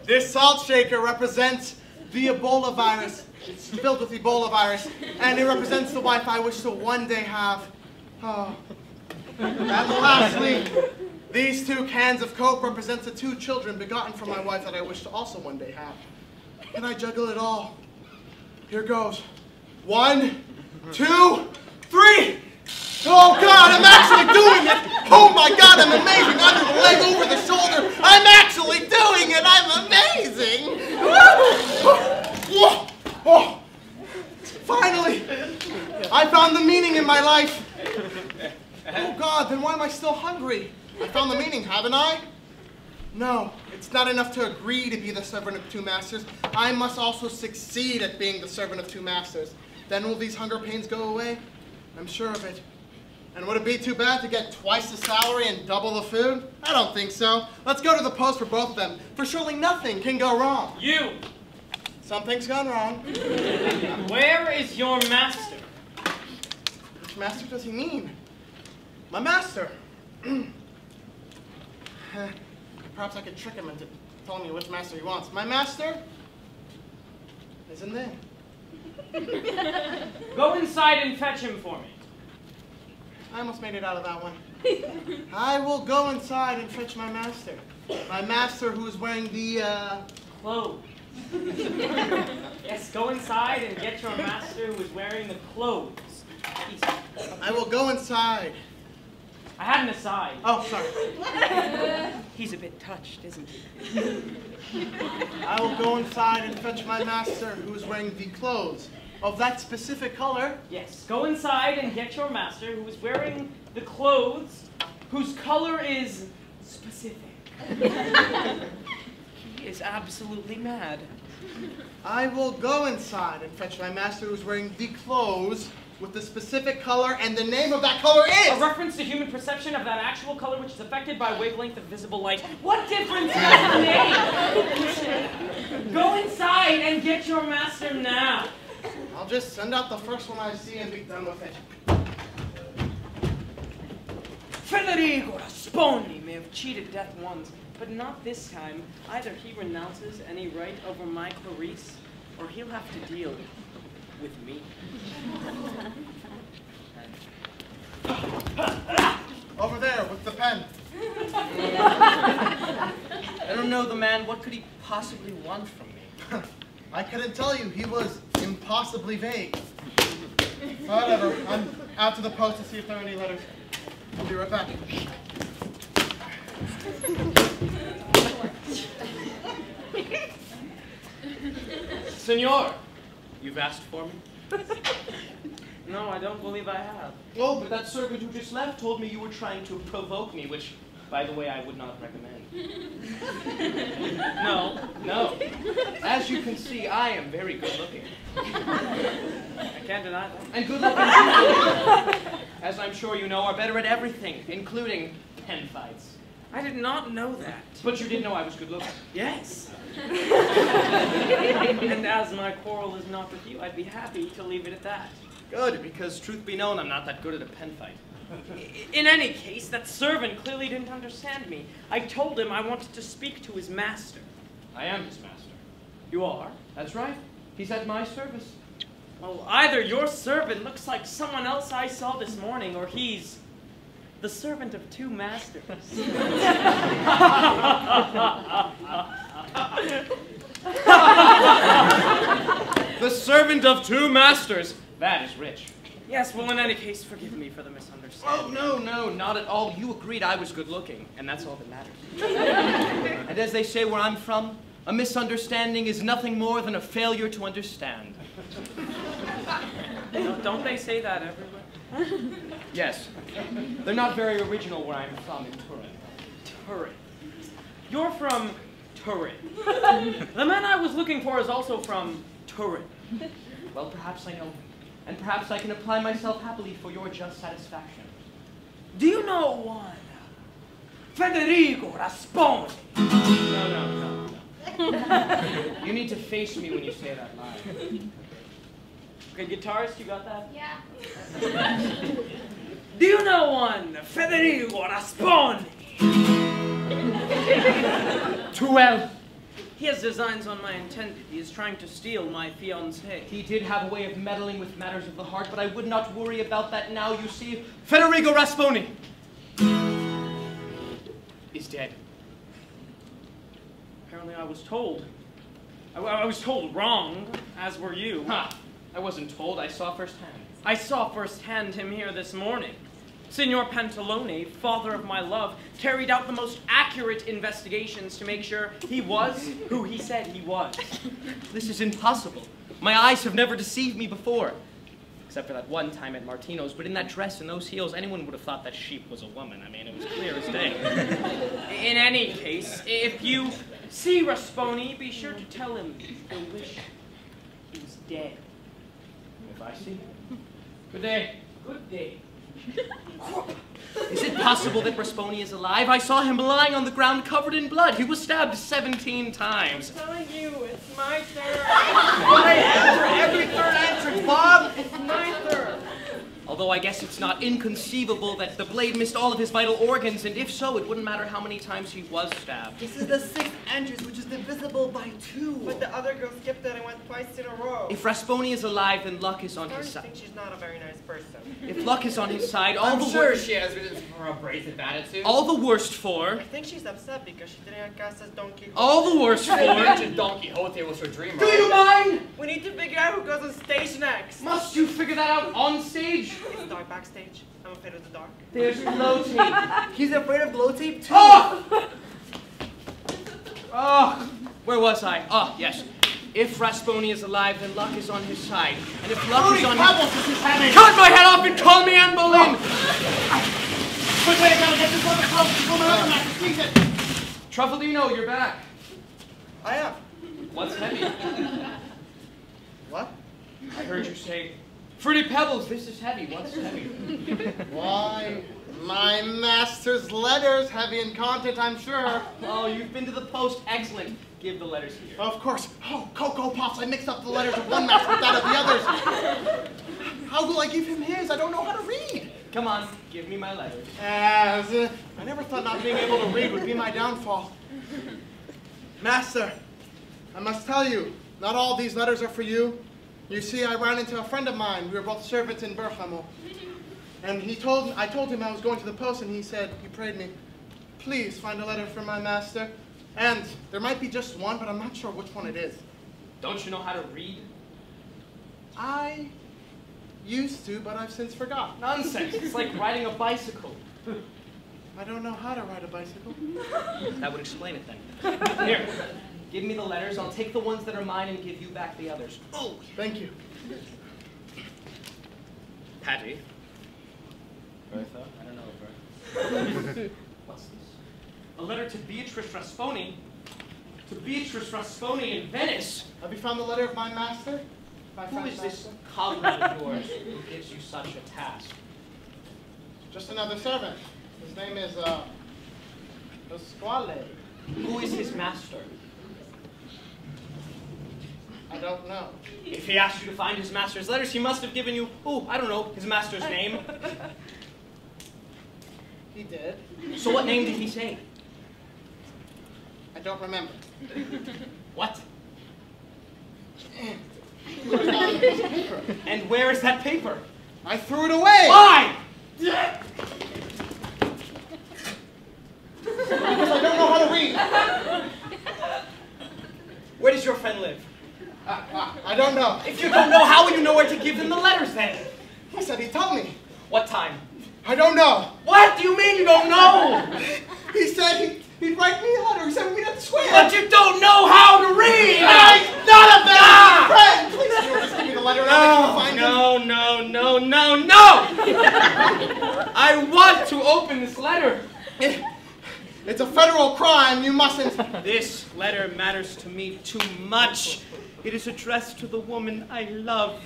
This salt shaker represents the Ebola virus. It's filled with Ebola virus, and it represents the wife I wish to one day have. Oh. And lastly, these two cans of Coke represent the two children begotten from my wife that I wish to also one day have. Can I juggle it all? Here goes. One, two, three. Oh God, I'm actually doing it! Oh my God, I'm amazing! Under the leg, over the shoulder. I'm actually doing it! I'm amazing! Whoa. Oh. Finally, I found the meaning in my life. Oh God, then why am I still hungry? I found the meaning, haven't I? No, it's not enough to agree to be the servant of two masters. I must also succeed at being the servant of two masters. Then will these hunger pains go away? I'm sure of it. And would it be too bad to get twice the salary and double the food? I don't think so. Let's go to the post for both of them, for surely nothing can go wrong. You! Something's gone wrong. (laughs) Where is your master? Which master does he mean? My master. (clears throat) Eh, perhaps I could trick him into telling me which master he wants. My master isn't there. (laughs) Go inside and fetch him for me. I almost made it out of that one. (laughs) I will go inside and fetch my master. My master who is wearing the, uh... Clothes. (laughs) Yes, go inside and get your master who is wearing the clothes. I will go inside. I had an aside. Oh, sorry. He's a bit touched, isn't he? I will go inside and fetch my master who is wearing the clothes of that specific color. Yes, go inside and get your master who is wearing the clothes whose color is specific. (laughs) he is absolutely mad. I will go inside and fetch my master who's wearing the clothes with the specific color and the name of that color is! A reference to human perception of that actual color which is affected by wavelength of visible light. What difference does it make? (laughs) Go inside and get your master now. I'll just send out the first one I see and be done with it. Federico Rasponi may have cheated death once, but not this time. Either he renounces any right over my Clarice, or he'll have to deal with me. Over there with the pen. (laughs) I don't know the man. What could he possibly want from me? (laughs) I couldn't tell you. He was impossibly vague. Whatever. I'm out to the post to see if there are any letters. I'll be right back. Senor, you've asked for me? No, I don't believe I have. Oh, but that servant who just left told me you were trying to provoke me, which, by the way, I would not recommend. (laughs) No. No. As you can see, I am very good looking. I can't deny that. And good looking people, as I'm sure you know, are better at everything, including pen fights. I did not know that. But you did know I was good looking. Yes. and as my quarrel is not with you, I'd be happy to leave it at that. Good, because truth be known, I'm not that good at a pen fight. In any case, that servant clearly didn't understand me. I told him I wanted to speak to his master. I am his master. You are? That's right. He's at my service. Well, either your servant looks like someone else I saw this morning, or he's the servant of two masters. (laughs) The servant of two masters. That is rich. Yes, well, in any case, forgive me for the misunderstanding. Oh, no, no, not at all. You agreed I was good looking, and that's all that matters. (laughs) and as they say where I'm from, a misunderstanding is nothing more than a failure to understand. (laughs) Don't- Don't they say that everywhere? (laughs) Yes. They're not very original where I'm from in Turin. Turin. You're from Turin. the man I was looking for is also from Turin. Well, perhaps I know him. And perhaps I can apply myself happily for your just satisfaction. Do you know one? Federico Rasponi. No, no, no, no. (laughs) you need to face me when you say that line. Okay, guitarist, you got that? Yeah. Do you know one? Federico Rasponi. (laughs) Too well. He has designs on my intended. He is trying to steal my fiancée. He did have a way of meddling with matters of the heart, but I would not worry about that now. You see, Federico Rasponi is dead. Apparently, I was told. I, I was told wrong, as were you. Ha! I wasn't told. I saw firsthand. I saw firsthand him here this morning. Signor Pantalone, father of my love, carried out the most accurate investigations to make sure he was who he said he was. This is impossible. My eyes have never deceived me before. Except for that one time at Martino's, but in that dress and those heels, anyone would have thought that sheep was a woman. I mean, it was clear as day. (laughs) In any case, if you see Rasponi, be sure to tell him the wish is dead. if I see. Him. Good day. Good day. Is it possible that Rasponi is alive? I saw him lying on the ground covered in blood. He was stabbed 17 times. I'm telling you, it's my turn. My answer, every third answer, Bob. It's my turn. Although Although I guess it's not inconceivable that the blade missed all of his vital organs, and if so, it wouldn't matter how many times he was stabbed. This is the sixth entrance, which is divisible by two. But the other girl skipped it and went twice in a row. If Rasponi is alive, then luck is on I his side. I think she's not a very nice person. If luck is on his side, all I'm the sure wor- she has reasons for her abrasive attitude. all the worst for, I think she's upset because she didn't cast as Don Quixote. all the worst I for. mentioned Don Quixote was her dream. Do you mind? We need to figure out who goes on stage next. Must you figure that out on stage? It's dark backstage. I'm afraid of the dark. There's glow tape. He's afraid of glow tape too. Oh! Oh, (laughs) where was I? Oh, yes. If Rasponi is alive, then luck is on his side. And if luck is on his... Pebbles, this is heavy. Cut my head off and call me Anne Boleyn! Quick way, I gotta get this other close. It's going up, Max. Squeeze it. Truffaldino, you're back. I am. What's heavy? What? I heard you say, Fruity Pebbles, this is heavy. What's (laughs) heavy? Why, my master's letters, heavy in content, I'm sure. Oh, you've been to the post. Excellent. Give the letters here. Of course. Oh, Cocoa Pops, I mixed up the letters of one master with that of the others. How will I give him his? I don't know how to read. Come on, give me my letters. As uh, I never thought not being able to read would be my downfall. Master, I must tell you, not all these letters are for you. You see, I ran into a friend of mine. We were both servants in Bergamo. And he told I told him I was going to the post, and he said, he prayed me, please find a letter for my master. And there might be just one, but I'm not sure which one it is. Don't you know how to read? I used to, but I've since forgot. Nonsense. It's like riding a bicycle. (laughs) I don't know how to ride a bicycle. That would explain it then. (laughs) Here, give me the letters. I'll take the ones that are mine and give you back the others. Oh, thank you. Patty. Bertha. I don't know Bertha. (laughs) What's this? A letter to Beatrice Rasponi. To Beatrice Rasponi in Venice. Have you found the letter of my master? My Who friend is this master? comrade of yours who gives you such a task? Just another servant. His name is, uh, Pasquale. Who is his master? I don't know. If he asked you to find his master's letters, he must have given you, oh, I don't know, his master's name. He did. So what name did he say? I don't remember. What? Put it down in a piece of paper. And where is that paper? I threw it away. Why? Because I don't know how to read. Where does your friend live? Ah, ah, I don't know. If you don't know, how will you know where to give them the letters then? He said he'd tell me. What time? I don't know. What do you mean you don't know? (laughs) He said he'd, he'd write me a letter. He said we'd meet at the square. But you don't know how to read! I, none of that, friend. Please, give me the letter and I'll make you No, find no, no, no, no, no! I want to open this letter. It's a federal crime. You mustn't. This letter matters to me too much. It is addressed to the woman I love.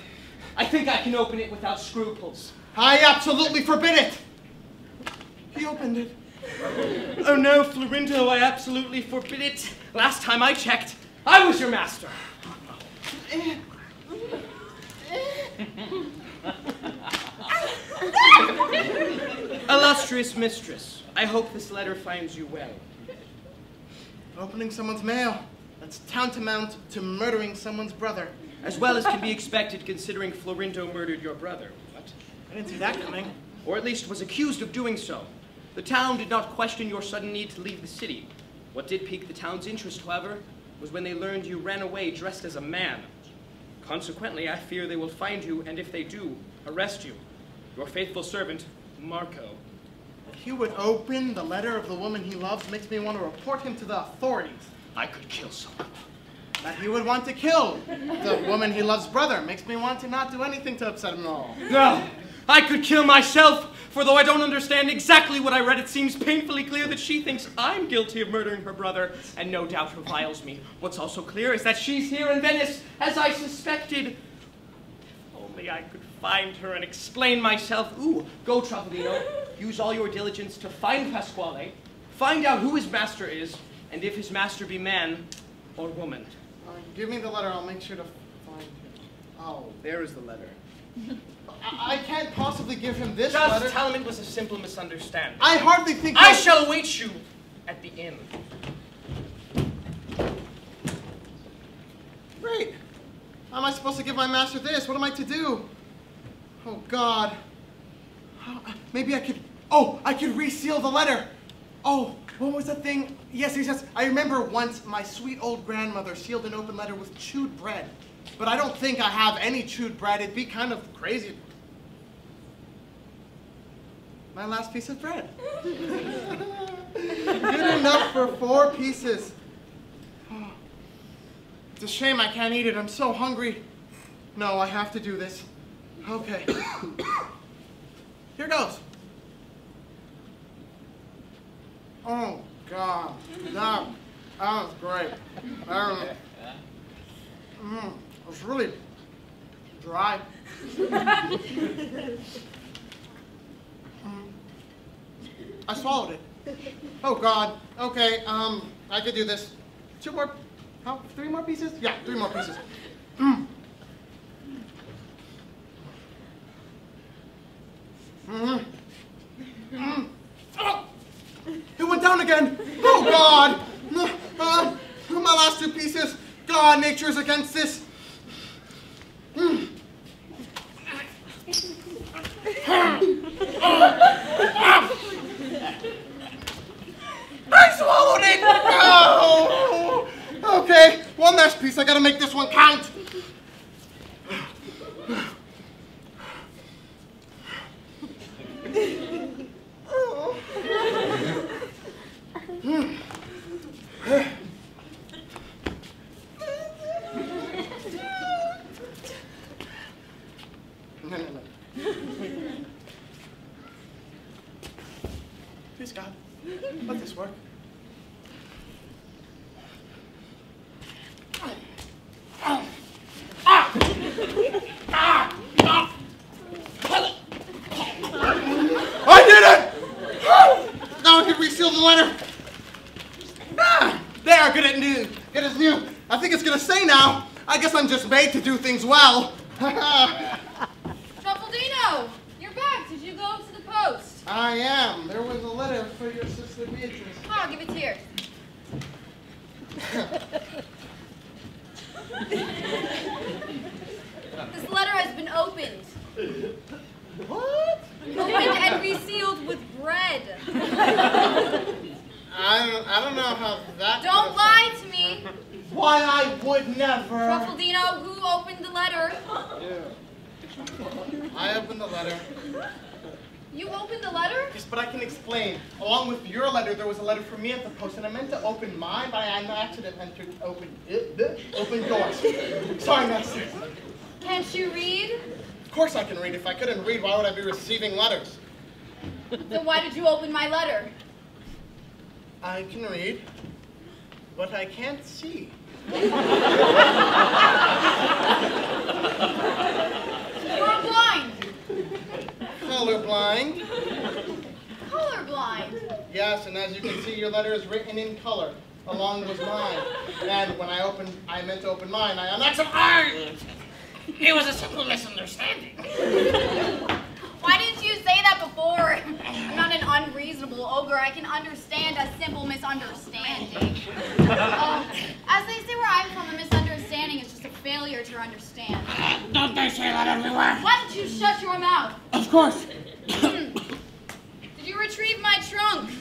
I think I can open it without scruples. I absolutely forbid it. He opened it. Oh no, Florindo, I absolutely forbid it. Last time I checked, I was your master. Illustrious mistress, I hope this letter finds you well. Opening someone's mail. That's tantamount to murdering someone's brother. As well as can be expected considering Florindo murdered your brother. What? I didn't see that coming. Or at least was accused of doing so. The town did not question your sudden need to leave the city. What did pique the town's interest, however, was when they learned you ran away dressed as a man. Consequently, I fear they will find you, and if they do, arrest you. Your faithful servant, Marco. That he would open the letter of the woman he loves makes me want to report him to the authorities. I could kill someone. That he would want to kill the woman he loves brother makes me want to not do anything to upset him at all. No, I could kill myself, for though I don't understand exactly what I read, it seems painfully clear that she thinks I'm guilty of murdering her brother, and no doubt reviles me. What's also clear is that she's here in Venice, as I suspected. If only I could find her and explain myself. Ooh, go, Truffaldino. Use all your diligence to find Pasquale, find out who his master is, and if his master be man or woman. Uh, give me the letter. I'll make sure to find him. Oh, There is the letter. I, I can't possibly give him this Just letter. tell him it was a simple misunderstanding. I hardly think I that- shall await you at the inn. Great. How am I supposed to give my master this? What am I to do? Oh, God. Maybe I could. Oh, I could reseal the letter. Oh, what was the thing? Yes, yes, yes. I remember once my sweet old grandmother sealed an open letter with chewed bread. But I don't think I have any chewed bread. It'd be kind of crazy. My last piece of bread. (laughs) Good enough for four pieces. It's a shame I can't eat it. I'm so hungry. No, I have to do this. Okay. (coughs) Here goes. Oh, God. That, that was great. Um, mm, it was really dry. (laughs) Mm. I swallowed it. Oh, God. Okay, um, I could do this. Two more, how, three more pieces? Yeah, three more pieces. Mm. Mm. Mm. Oh! It went down again. Oh God! Uh, my last two pieces. God, nature is against this. Mm. I swallowed it. Oh. Okay, one last piece. I gotta make this one count. Please, God, let this work. I did it! Now I can reseal the letter. Ah, there, good as new. Good as new. I think it's gonna say now. I guess I'm just made to do things well. (laughs) Truffaldino, you're back. Did you go to the post? I am. There was a letter for your sister Beatrice. Oh, give it here. This letter has been opened. What? Opened and resealed with bread. I don't, I don't know how that. Don't lie to me. Why I would never. Truffaldino, who opened the letter? I opened the letter. You opened the letter? Yes, but I can explain. Along with your letter, there was a letter for me at the post, and I meant to open mine, but I an accident entered open uh, open doors. Sorry, master. Can't you read? Of course I can read. If I couldn't read, why would I be receiving letters? Then why did you open my letter? I can read, but I can't see. You're blind. Colorblind. Colorblind. Yes, and as you can see, your letter is written in color, along with mine. And when I opened, I meant to open mine, I on accident. It was a simple misunderstanding. Why didn't you say that before? I'm not an unreasonable ogre. I can understand a simple misunderstanding. Uh, as they say where I'm from, a misunderstanding is just a failure to understand. Don't they say that everywhere? Why don't you shut your mouth? Of course. Did you retrieve my trunk?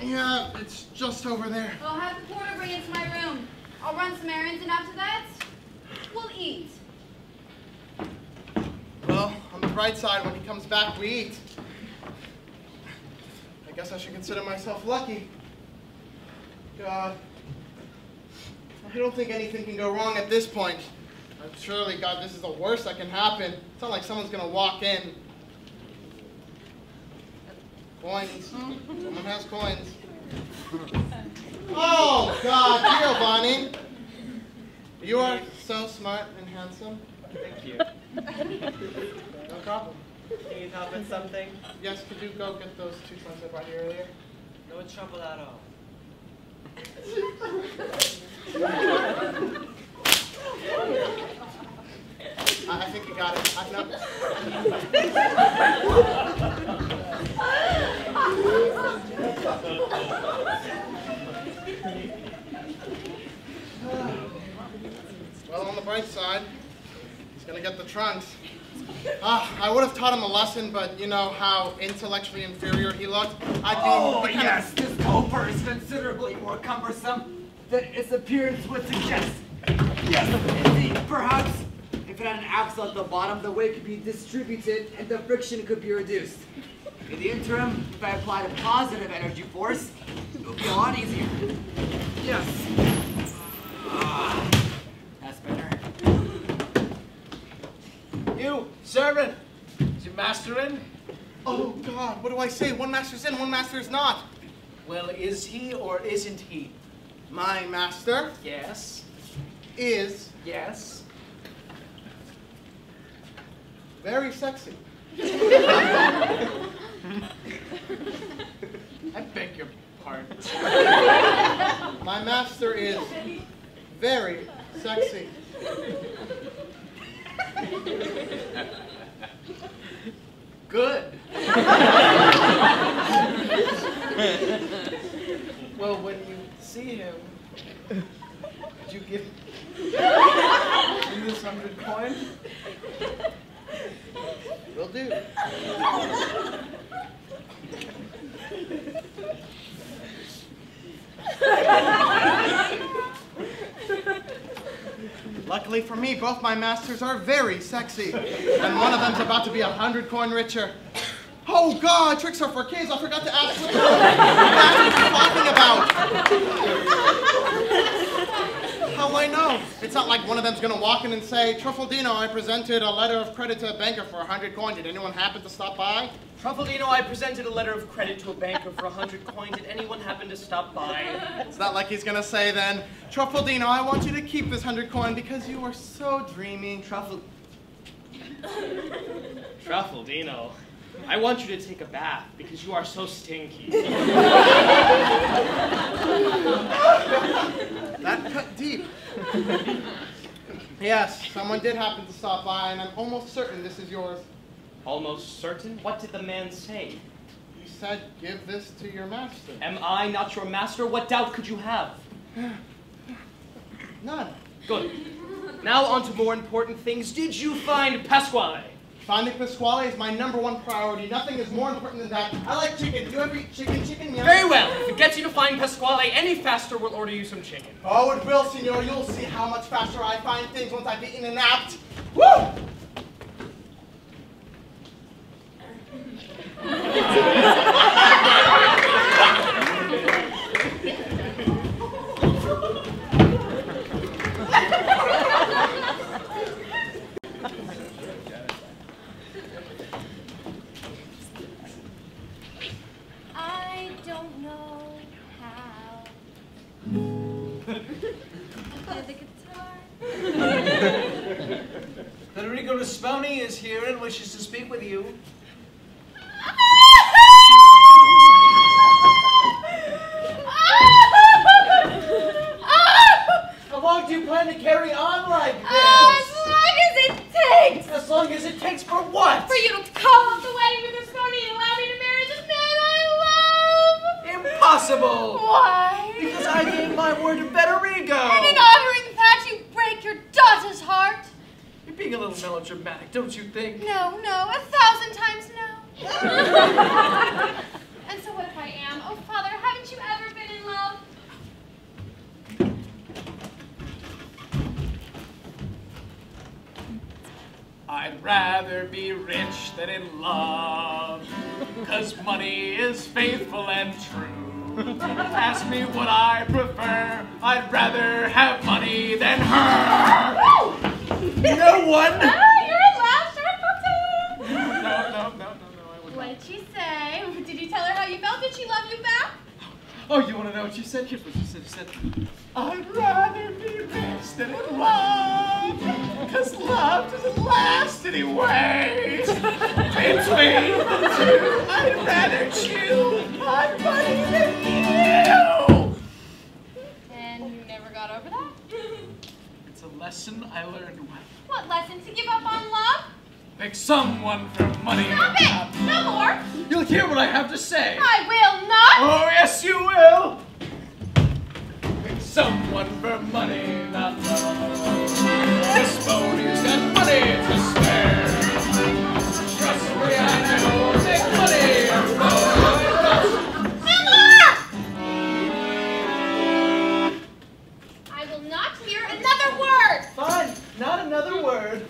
Yeah, it's just over there. Well, have the porter bring it to my room. I'll run some errands, and after that, we'll eat. Well, on the bright side, when he comes back, we eat. I guess I should consider myself lucky. God. I don't think anything can go wrong at this point. Surely, God, this is the worst that can happen. It's not like someone's gonna walk in. Coins. Someone has coins. Oh, God, Giovanni. You are so smart and handsome. Thank you. No problem. Can you help with something? Yes, could you go get those two coins I brought you earlier? No trouble at all. I I think you got it. I, no. Well, on the bright side, gonna get the trunks. Ah, I would have taught him a lesson, but you know how intellectually inferior he looked? I'd be Oh, kind of- yes, this copper is considerably more cumbersome than its appearance would suggest. Yes, indeed, perhaps if it had an axle at the bottom, the weight could be distributed and the friction could be reduced. In the interim, if I applied a positive energy force, it would be a lot easier. Yes. Ah, that's better. You, servant, is your master in? Oh God, what do I say? One master's in, one master's not. Well, is he or isn't he? My master Yes. is Yes. very sexy. (laughs) I beg your pardon. My master is very sexy. (laughs) Good. (laughs) well, when you see him, could you give him this hundred coin? Will do. Luckily for both my masters are very sexy. And one of them's about to be a hundred coin richer. Oh God, tricks are for kids. I forgot to ask what the are talking about. How I know? It's not like one of them's gonna walk in and say, Truffaldino, I presented a letter of credit to a banker for a hundred coin. Did anyone happen to stop by? Truffaldino, I presented a letter of credit to a banker for a hundred coin. Did anyone happen to stop by? It's not like he's gonna say then, Truffaldino, I want you to keep this hundred coin because you are so dreamy. Truffle. Truffaldino, I want you to take a bath because you are so stinky. That cut deep. yes, someone did happen to stop by, and I'm almost certain this is yours. Almost certain? What did the man say? He said, give this to your master. Am I not your master? What doubt could you have? None. Good. Now on to more important things. Did you find Pasquale? Finding Pasquale is my number one priority. Nothing is more important than that. I like chicken. Do you ever eat chicken? Chicken, yeah? Very well. If it gets you to find Pasquale any faster, we'll order you some chicken. Oh, it will, senor. You'll see how much faster I find things once I've eaten and napped. Woo! (laughs) Federico Rasponi is here and wishes to speak with you. How long do you plan to carry on like ah, this? As long as it takes As long as it takes for what? for you to call off the wedding with Rasponi and allow me to marry this man I love. Impossible! Why? Because I gave my word to Federico! And in honoring that, you break your daughter's heart. You're being a little melodramatic, don't you think? No, no, a thousand times no. (laughs) and so what if I am? Oh, Father, haven't you ever been in love? I'd rather be rich than in love, cause money is faithful and true. Ask me what I prefer, I'd rather have money than her. No one! Ah, you're at last, Charlotte. No, no, no, no, no, I would What did she say? Did you tell her how you felt? Did she love you back? Oh, you want to know what she said? Here's what she said. She said, I'd rather be rich than in love, cause love doesn't last anyway. Between the two, I'd rather chew my money than you. And you never got over that? It's a lesson I learned well. What lesson? To give up on love? Pick someone for money. Stop it! No more! You'll hear what I have to say. I will not! Oh, yes, you will. Pick someone for money, not love. This pony's got money not another word.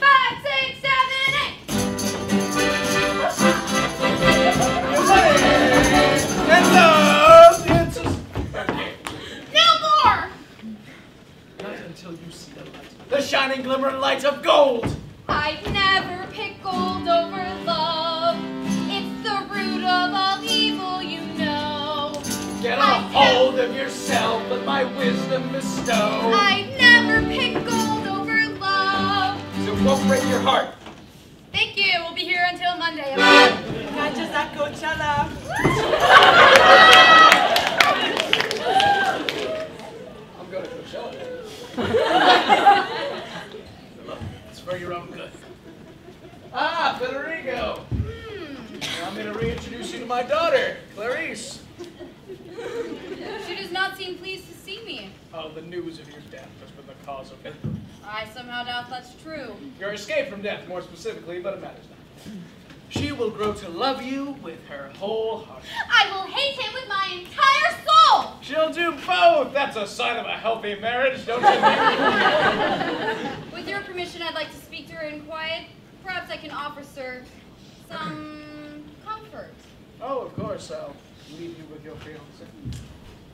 Healthy marriage, don't you think? (laughs) With your permission, I'd like to speak to her in quiet. Perhaps I can offer Sir some comfort. Oh, of course, I'll leave you with your fiance.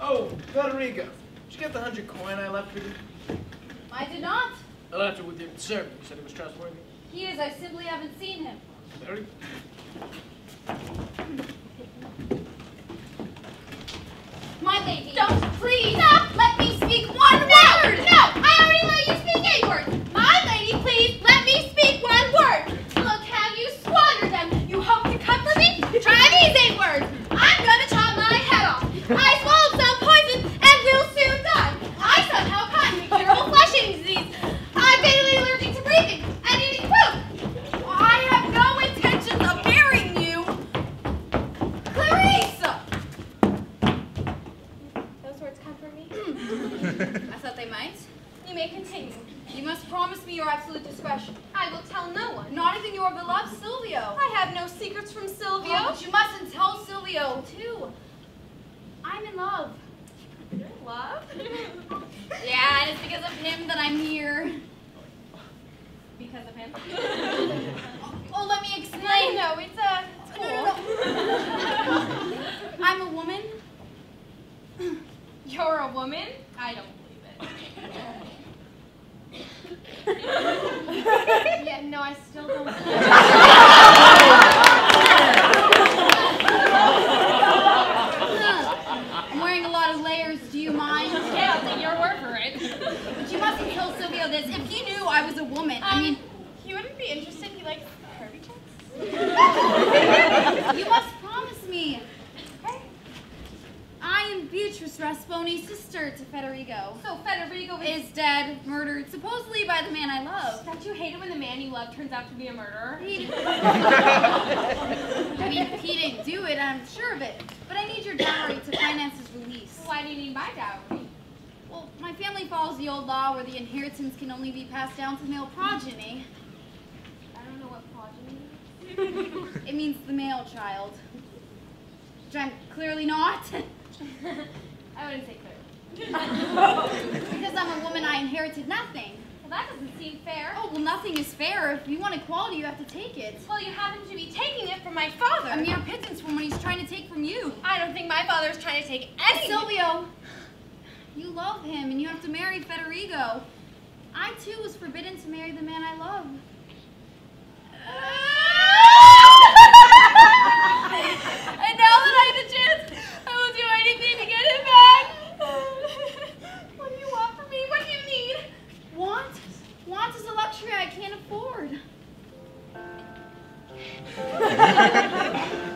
Oh, Federico, did you get the hundred coin I left for you? I did not. I left it with your servant. You said it was trustworthy. He is. I simply haven't seen him. Very. My lady. Don't, please. Stop. Let me speak one word. No. I already let you speak a word. My lady, please let me speak one word. Look how you squandered them. You hope to comfort me? Try these eight words. I'm gonna chop my head off. I swallowed some poison and will soon die. I somehow caught incurable flesh-eating disease. I'm fatally allergic to breathing and eating food. I have no intentions of marrying you. Clarissa! Those words comfort me. I thought they might. You may continue. You must promise me your absolute discretion. I will tell no one. Not even your beloved Silvio. I have no secrets from Silvio. Oh, but you mustn't tell Silvio, too. I'm in love. You're in love? (laughs) Yeah, and it's because of him that I'm here. because of him? (laughs) Oh, let me explain. I know, it's a... It's No, no, no. (laughs) I'm a woman. You're a woman? I don't believe it. Yeah, no, I still don't I'm wearing a lot of layers. Do you mind? Yeah, I'll take your word for it. But you mustn't tell Silvio this. If he knew I was a woman, I um, mean, He wouldn't be interested. He likes curvy chicks. (laughs) you must promise me. I am Beatrice Rasponi's sister to Federico. So Federico is... Is dead, murdered, supposedly by the man I love. Don't you hate it when the man you love turns out to be a murderer? He didn't. (laughs) I mean, he didn't do it, I'm sure of it. But I need your dowry to finance his release. Why do you need my dowry? Well, my family follows the old law where the inheritance can only be passed down to male progeny. I don't know what progeny It means the male child. Which I'm clearly not. (laughs) (laughs) I wouldn't say clearly. (laughs) because I'm a woman, I inherited nothing. Well, that doesn't seem fair. Oh, well, nothing is fair. If you want equality, you have to take it. Well, you happen to be taking it from my father. A mere pittance from what he's trying to take from you. I don't think my father is trying to take any... Silvio, you love him and you have to marry Federico. I, too, was forbidden to marry the man I love. (laughs) and now that I have the chance, I will do anything to get him back. what do you want from me? What do you need? Want? Want is a luxury I can't afford. (laughs)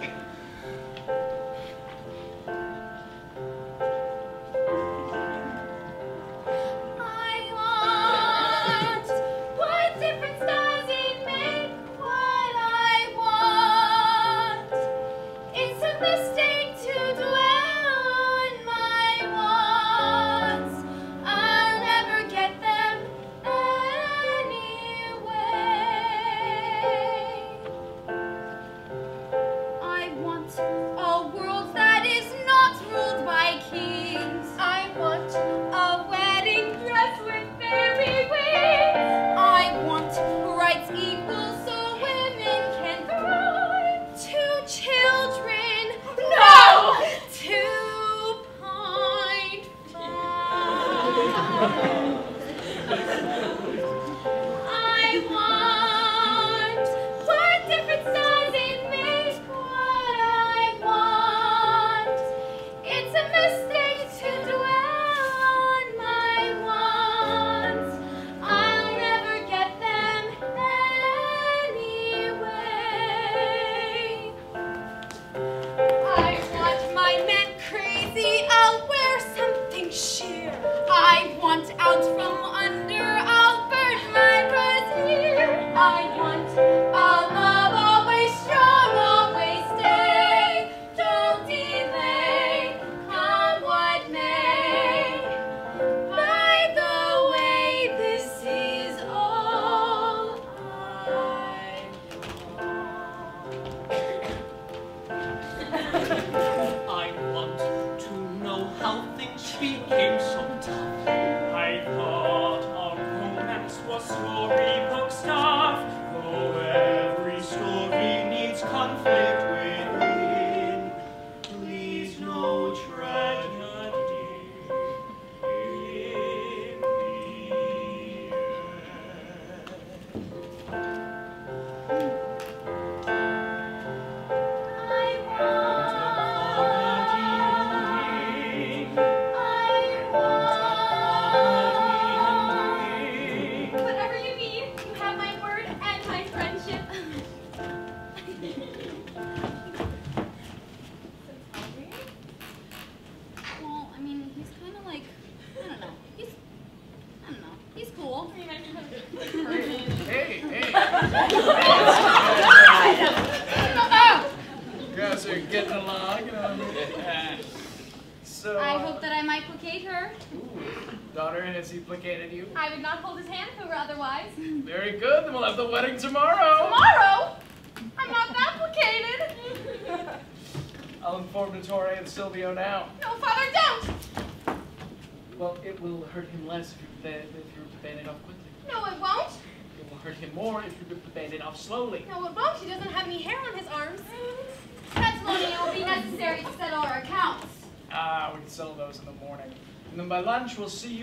much. We'll see you.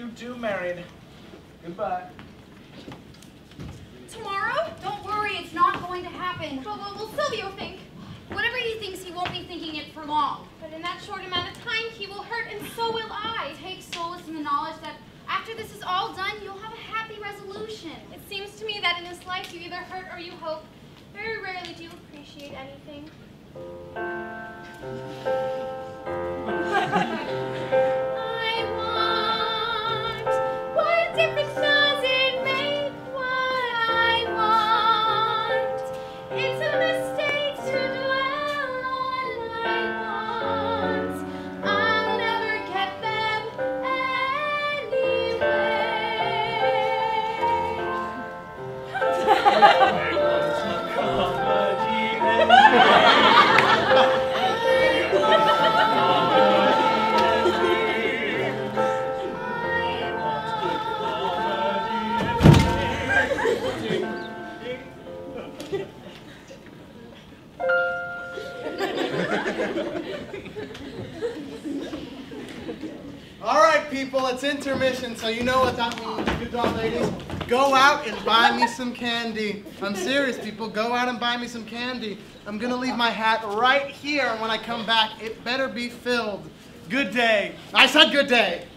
permission, so you know what that means. Good job, ladies. Go out and buy me some candy. I'm serious, people. Go out and buy me some candy. I'm going to leave my hat right here, and when I come back, it better be filled. Good day. I said good day.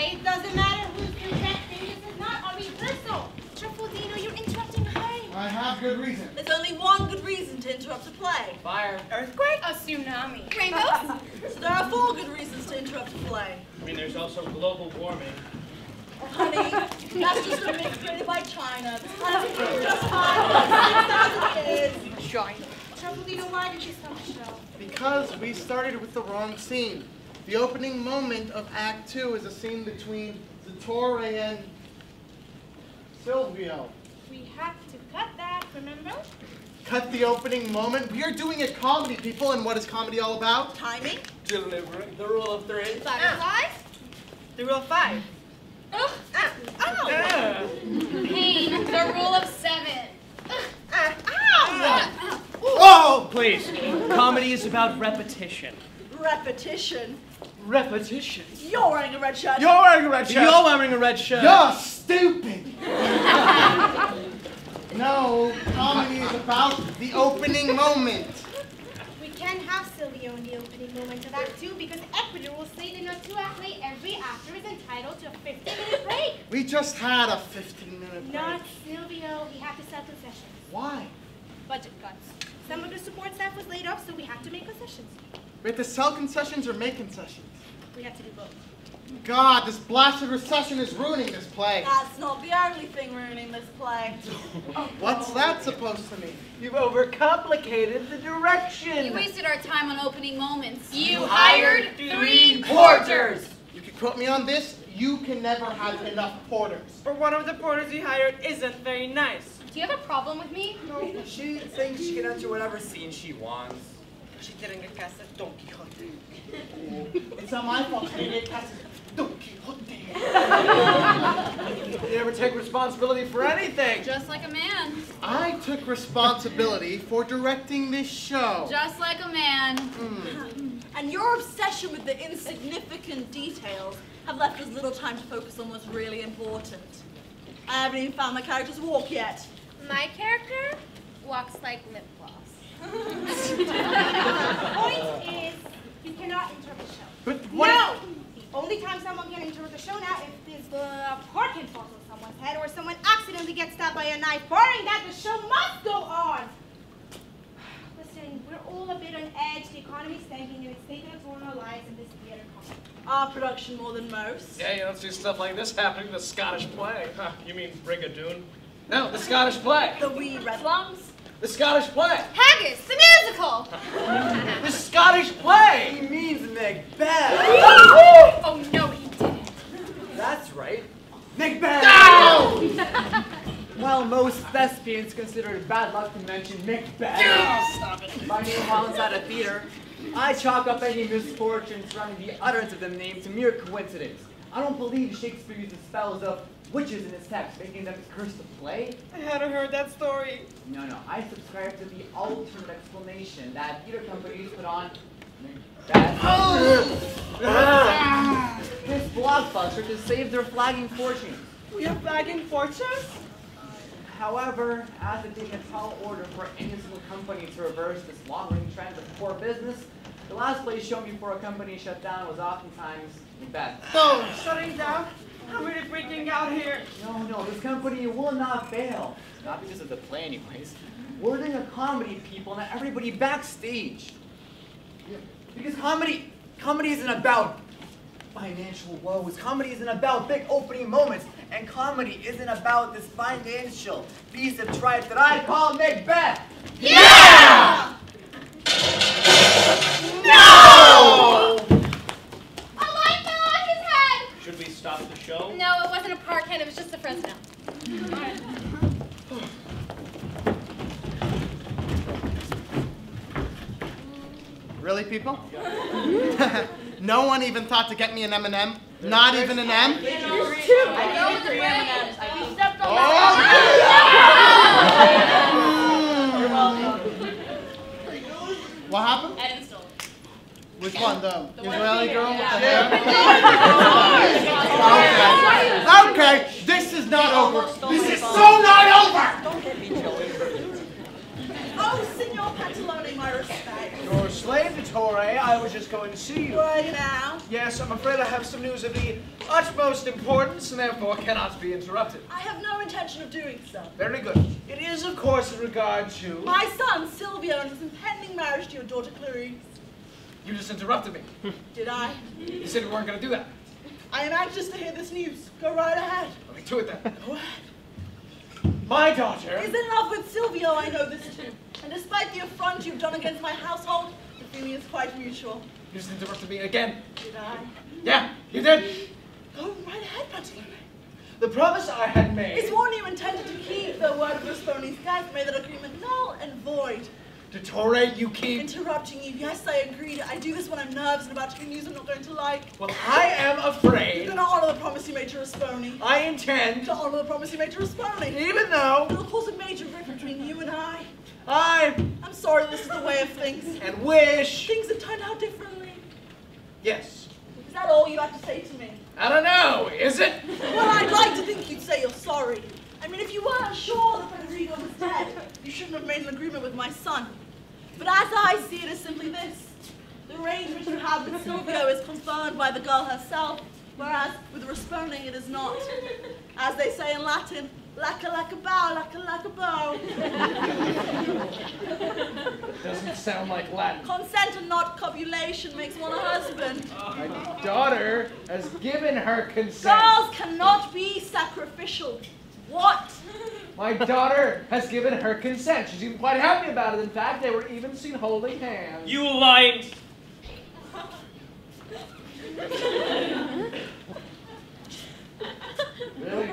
Play. Doesn't matter who's directing. This is not a rehearsal. Truffaldino, you're interrupting her. I have good reason. There's only one good reason to interrupt a play. Fire. Earthquake? A tsunami. Rainbows? So there are four good reasons to interrupt a play. I mean, there's also global warming. Oh, honey, that's just a myth created by China. This planet is just fine. 6,000 years. China. Truffaldino, why did you stop the show? Because we started with the wrong scene. The opening moment of Act Two is a scene between Dottore and Silvio. We have to cut that, remember? Cut the opening moment. We are doing a comedy, people, and what is comedy all about? Timing? Delivery. The rule of three. Fireflies? Ah. The rule of five. Ugh. Ah, yeah. Pain. The rule of seven. Ugh. Ow! Oh, please. Comedy is about repetition. Repetition. Repetition. You're wearing a red shirt. You're wearing a red shirt. You're wearing a red shirt. You're stupid! (laughs) no, comedy is about the opening moment. We can't have Silvio in the opening moment of Act Two because equity rules say that not to act late, every actor is entitled to a 15-minute break. We just had a 15 minute break. Not Silvio. We have to sell concessions. Why? Budget cuts. Some of the support staff was laid off, so we have to make concessions. We have to sell concessions or make concessions? We have to do both. God, this blasted recession is ruining this play. That's not the only thing ruining this play. (laughs) What's that supposed to mean? You've overcomplicated the direction. You wasted our time on opening moments. You hired three porters. You can quote me on this. You can never have enough porters. But one of the porters you hired isn't very nice. Do you have a problem with me? No, she thinks she can enter whatever scene she wants. She didn't get cast as Don Quixote. Mm. It's not my fault. She didn't get cast Don Quixote. You never take responsibility for anything. Just like a man. I took responsibility for directing this show. Just like a man. Mm. And your obsession with the insignificant details have left us little time to focus on what's really important. I haven't even found my character's walk yet. My character walks like lip gloss. The point is, you cannot interrupt the show. But what? No! The only time someone can interrupt the show now is if there's the par can falls on someone's head or someone accidentally gets stabbed by a knife. Barring that, the show must go on! Listen, we're all a bit on edge. The economy's tanking and it's taking a toll on our lives in this theater company. Our production more than most. Yeah, you don't see stuff like this happening in the Scottish play. Huh, you mean Brigadoon? No, the Scottish play. The wee red lungs. The Scottish play. Haggis, the musical! (laughs) The Scottish play. He means Macbeth. (laughs) Oh no, he didn't. That's right. Macbeth! Well, most thespians consider it bad luck to mention Macbeth. Yeah, stop it. My name while inside a theater, I chalk up any misfortune surrounding the utterance of the name to mere coincidence. I don't believe Shakespeare uses spells of witches in his text, making them curse the play. I hadn't heard that story. No, no, I subscribe to the alternate explanation that theater companies put on Macbeth. this (gasps) blockbuster to save their flagging fortunes. We have flagging fortunes? However, as it takes a tall order for any single company to reverse this long-running trend of poor business, the last place shown before a company shut down was oftentimes Macbeth. Boom! Shutting down? I'm really freaking out here. No, no, this company will not fail. Not because of the play, anyways. We're doing a comedy, people, not everybody backstage. Because comedy, comedy isn't about financial woes. Comedy isn't about big opening moments. And comedy isn't about this financial piece of tripe that I call Macbeth. Yeah! No! Should we stop the show? No, it wasn't a par can, it was just a Fresnel. Really, people? (laughs) no one even thought to get me an M&M. Not even an M. I know three M&Ms. I stepped on What happened? Ed and Stolen. Which one? The Israeli here. girl with the Yeah. hair? (laughs) Okay. Okay. This is not over. This is so not over. Don't hit me, Joey. Oh, Signor Pantalone, my respect. Your slave, Dottore. I was just going to see you. Right now. Yes, I'm afraid I have some news of the utmost importance and therefore cannot be interrupted. I have no intention of doing so. Very good. It is, of course, in regard to... My son, Silvio, and his impending marriage to your daughter, Clarice. You just interrupted me. Hmm. Did I? You said we weren't going to do that. I am anxious to hear this news. Go right ahead. Let me do it then. Go ahead. My daughter... Is in love with Silvio, I know this too. And despite the affront you've done against my household, the feeling is quite mutual. You just interrupted me again. Did I? Yeah, you did. Go right ahead, Pantalone. The promise I had made... Is one you intended to keep, the word of Rasponi's guys made that agreement null and void. Dottore, you keep... Interrupting you. Yes, I agreed. I do this when I'm nervous and about to hear news I'm not going to like. Well, I am afraid... You're afraid... gonna honor the promise you made to Rasponi. I intend... To honor the promise you made to Rasponi. Even though... It'll cause a major rift between you and I. I... I'm sorry this is the way of things. And wish... Things have turned out differently. Yes. Is that all you have to say to me? I don't know, is it? Well, I'd like to think you'd say you're sorry. I mean, if you weren't sure that Federico was dead, you shouldn't have made an agreement with my son. But as I see it, it's simply this. The arrangement you have with Silvio is confirmed by the girl herself, whereas with Rasponi it is not. As they say in Latin, lacca lacca bow, lacca lacca bow. Doesn't sound like Latin. Consent and not copulation makes one a husband. My daughter has given her consent. Girls cannot be sacrificial. What? My daughter has given her consent. She's even quite happy about it. In fact, they were even seen holding hands. You lying. Really?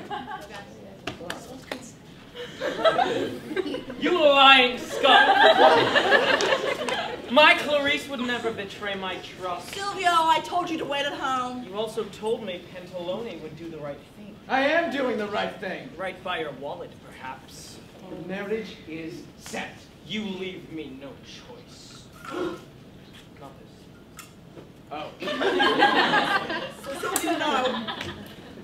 You lying skunk! my Clarice would never betray my trust. Silvio, I told you to wait at home. You also told me Pantalone would do the right thing. I am doing the right thing. Right by your wallet, perhaps. Marriage is set. You leave me no choice. (gasps) Not this. Oh. (laughs) So Silvio, no.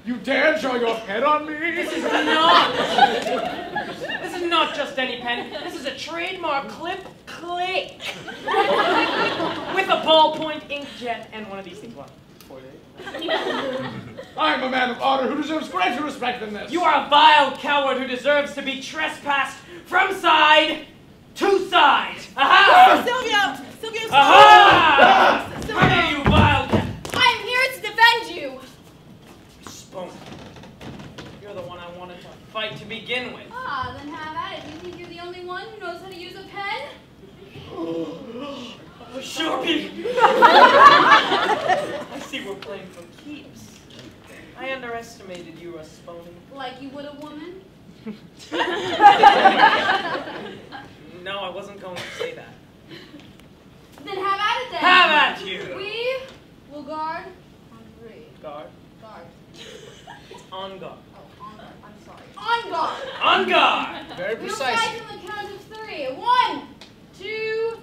You dare show your head on me? This is not. this is not just any pen. This is a trademark clip click (laughs) with a ballpoint inkjet and one of these things. What? Four days. I'm a man of honor who deserves greater respect than this. You are a vile coward who deserves to be trespassed from side to side. Aha! Silvio! Silvio, stop! Aha! Silvio! Come here, you vile cat. I'm here to defend you. Spoon. You're the one I wanted to fight to begin with. Ah, then have at it. You think you're the only one who knows how to use a pen? (gasps) (laughs) Sharpie! I see we're playing for keeps. I underestimated you, Rasponi. Like you would a woman? (laughs) No, I wasn't going to say that. Then have at it then. Have at you! We will guard on three. Guard. Guard. It's on guard. Oh, on guard. I'm sorry. On guard. On guard! Very We'll precise. fight on the count of three. One, two, uh,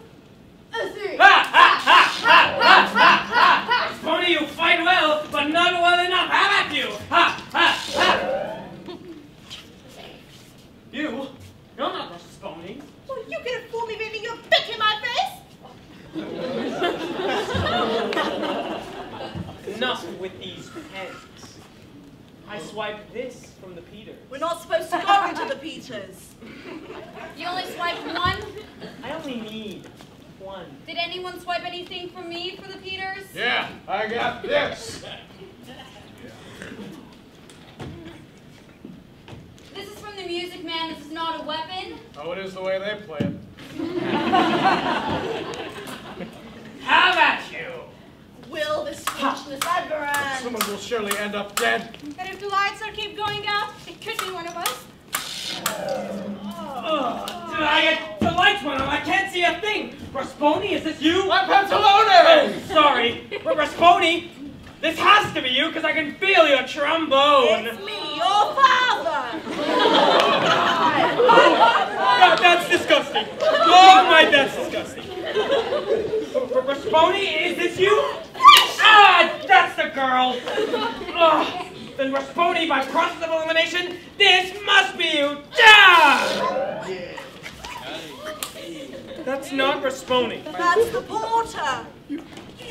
three. Ha ha ha ha ha ha ha! Rasponi, you fight well, but not well enough. Have at you! Ha ha ha! You? You're not Rasponi. Well, you can fool me, baby. You're big in my face. Enough with these pens. I swiped this from the Peters. We're not supposed to go into the Peters. You only swiped one. I only need one. Did anyone swipe anything from me for the Peters? Yeah, I got (laughs) this. This is from the Music Man. This is not a weapon. Oh, it is the way they play it. (laughs) Have at you! Will this foolishness ever end? Someone will surely end up dead. And if the lights are keep going out, it could be one of us. Ugh, did I get the lights went on? I can't see a thing. Rasponi, is this you? I'm Pantalone! Oh, sorry, but Rasponi, this has to be you because I can feel your trombone. It's me, your father. That- that's disgusting. Oh my, that's disgusting. R- R- Rasponi, is this you? Ah, that's the girl. Ugh. Then Rasponi, by process of elimination, this must be you. Yeah! That's not Rasponi. That's the porter. You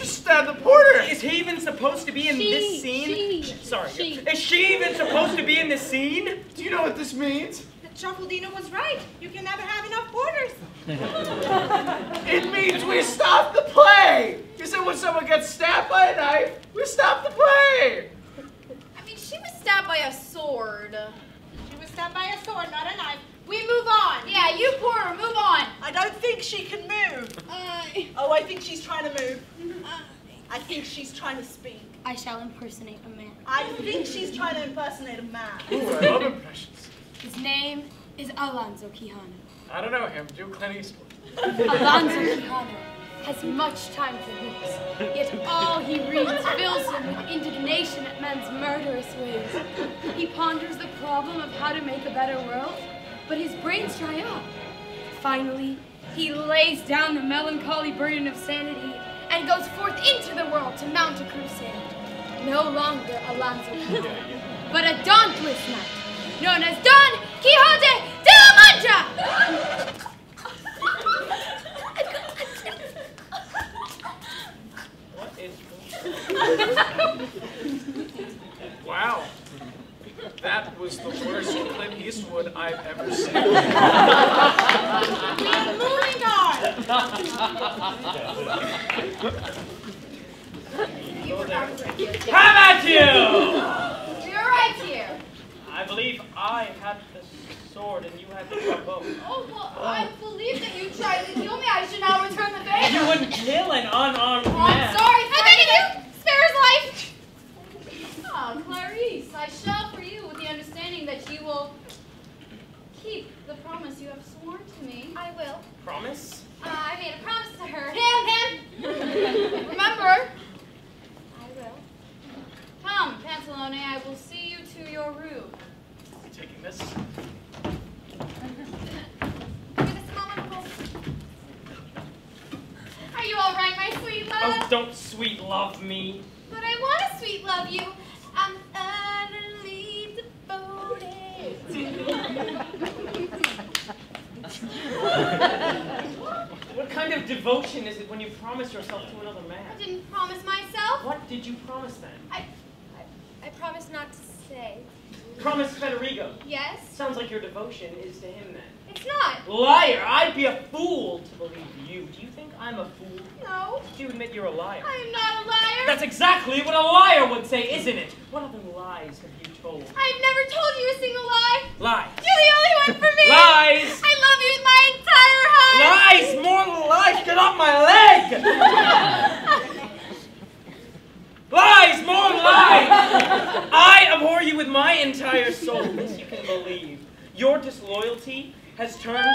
stabbed the porter. Is he even supposed to be in She, this scene? she, Sorry. she. Is she even supposed to be in this scene? Do you know what this means? The Truffaldino was right. You can never have enough porters. (laughs) It means we stop the play. You said when someone gets stabbed by a knife, we stop the play. I mean, she was stabbed by a sword. She was stabbed by a sword, not a knife. We move on. Yeah, you porter, move on. I don't think she can move. oh, I think she's trying to move. I think she's trying to speak. I shall impersonate a man. I think she's trying to impersonate a man. Ooh, I love impressions. His name is Alonso Quijano. I don't know him. Do Clint Eastwood. Alonso Quijano has much time for books, yet all he reads fills him with indignation at men's murderous ways. He ponders the problem of how to make a better world, but his brains dry up. Finally, he lays down the melancholy burden of sanity and goes forth into the world to mount a crusade. No longer Alonso Quijano, but a dauntless knight, known as Don Quixote de la Mancha! (laughs) What is Wow. That was the worst Clint Eastwood I've ever seen. Moving on. How about you? You're right here. I believe I had the sword and you had the trombone. Oh, well, I believe that you tried to kill me. I should now return the favor. You wouldn't kill an unarmed Oh, man. I'm sorry. I beg of you. Spare his life. Oh, Clarice, I shall for you with the understanding that you will keep the promise you have sworn to me. I will. Promise? Uh, I made a promise to her. Him, him. (laughs) Remember? I will. Come, Pantalone, I will see you to your room. You taking this? Give me this moment, Will. Are you all right, my sweet love? Oh, don't sweet love me. But I want to sweet love you. I'm utterly devoted. What kind of devotion is it when you promise yourself to another man? I didn't promise myself. What did you promise then? I, I, I promised not to say. Promise Federico. Yes? Sounds like your devotion is to him then. It's not. Liar! I'd be a fool to believe you. Do you think I'm a fool? No. Do you admit you're a liar? I am not a liar. That's exactly what a liar would say, isn't it? What other lies have you told? I've never told you a single lie. Lies. You're the only one for me. Lies. I love you with my entire heart. Lies! More lies! Get off my leg! lies! More lies! I abhor you with my entire soul. This you can believe. Your disloyalty has turned.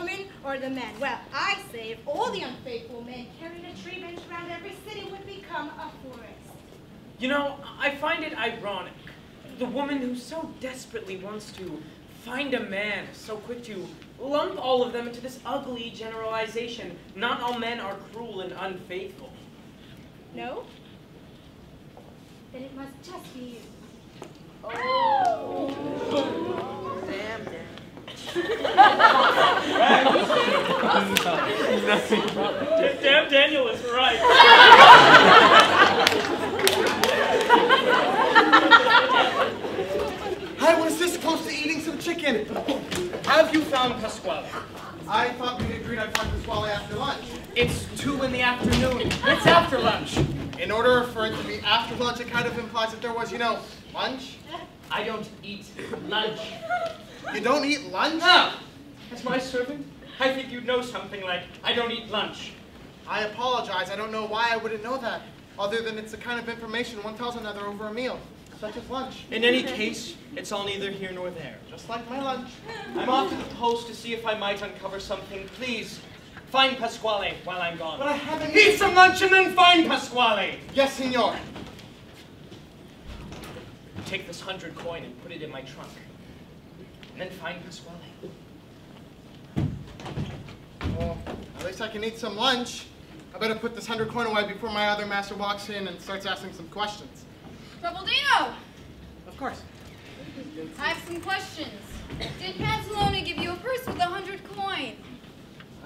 Woman or the man? Well, I say if all the unfaithful men carried a tree bench around every city would become a forest. You know, I find it ironic. The woman who so desperately wants to find a man is so quick to lump all of them into this ugly generalization. Not all men are cruel and unfaithful. No? Then it must just be you. Oh. Damn, Damn Daniel is right. I was this close to eating some chicken. Have you found Pasquale? I thought we agreed I'd find Pasquale after lunch. It's two in the afternoon. It's after lunch. In order for it to be after lunch, it kind of implies that there was, you know, lunch. I don't eat lunch. You don't eat lunch? No. As my servant, I think you'd know something like, I don't eat lunch. I apologize. I don't know why I wouldn't know that, other than it's the kind of information one tells another over a meal, such as lunch. In any case, it's all neither here nor there. Just like my lunch. I'm off to the post to see if I might uncover something. Please, find Pasquale while I'm gone. But I haven't... Eat some lunch and then find Pasquale! Yes, senor. Take this hundred coin and put it in my trunk. And then find Pasquale. Well, at least I can eat some lunch. I better put this hundred coin away before my other master walks in and starts asking some questions. Truffaldino, Of course. I have some questions. Did Pantalone give you a purse with a hundred coin?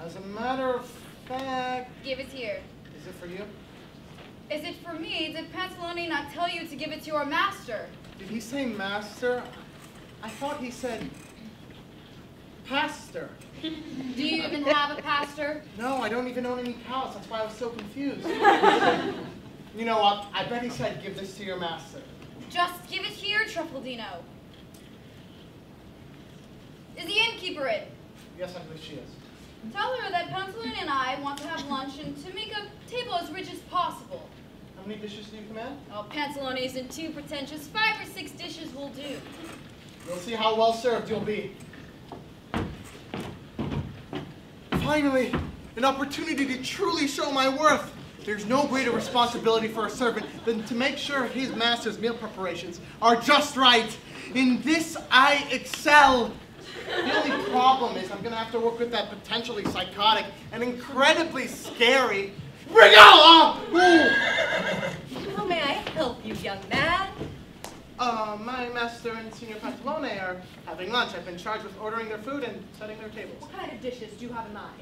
As a matter of fact, Give it here. is it for you? Is it for me? Did Pantalone not tell you to give it to your master? Did he say master? I thought he said pastor. Do you even have a pastor? No, I don't even own any cows. That's why I was so confused. (laughs) you know what? I bet he said give this to your master. Just give it here, Truffaldino. Is the innkeeper in? Yes, I believe she is. Tell her that Pantalone and I want to have lunch and to make a table as rich as possible. How many dishes do you command? Oh, Pantalone isn't too pretentious. Five or six dishes will do. We'll see how well served you'll be. Finally, an opportunity to truly show my worth. There's no greater responsibility for a servant than to make sure his master's meal preparations are just right. In this, I excel. The only problem is I'm going to have to work with that potentially psychotic and incredibly scary Brighella! How may I help you, young man? Uh, my master and Senor Pantalone are having lunch. I've been charged with ordering their food and setting their tables. What kind of dishes do you have in mind?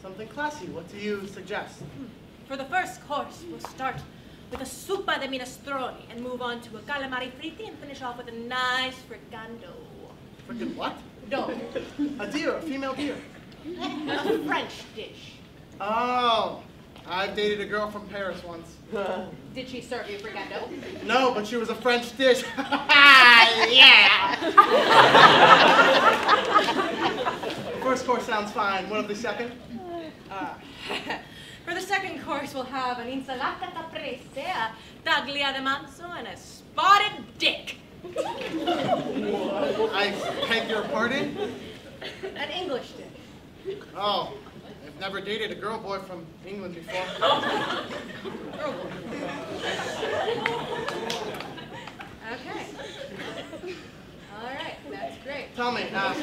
Something classy. What do you suggest? For the first course, we'll start with a sopa de minestrone and move on to a calamari fritti and finish off with a nice fricando. Freaking what? No, (laughs) A deer, a female deer. a French dish. Oh, I've dated a girl from Paris once. (laughs) Did she serve you fricando? No, but she was a French dish. (laughs) yeah. First course sounds fine. What of the second? Uh, (laughs) for the second course, we'll have an insalata caprese, a taglia de manzo, and a spotted dick. I beg your pardon? An English dish. Oh, I've never dated a girl boy from England before. (laughs) Okay. All right, that's great. Tell me, uh,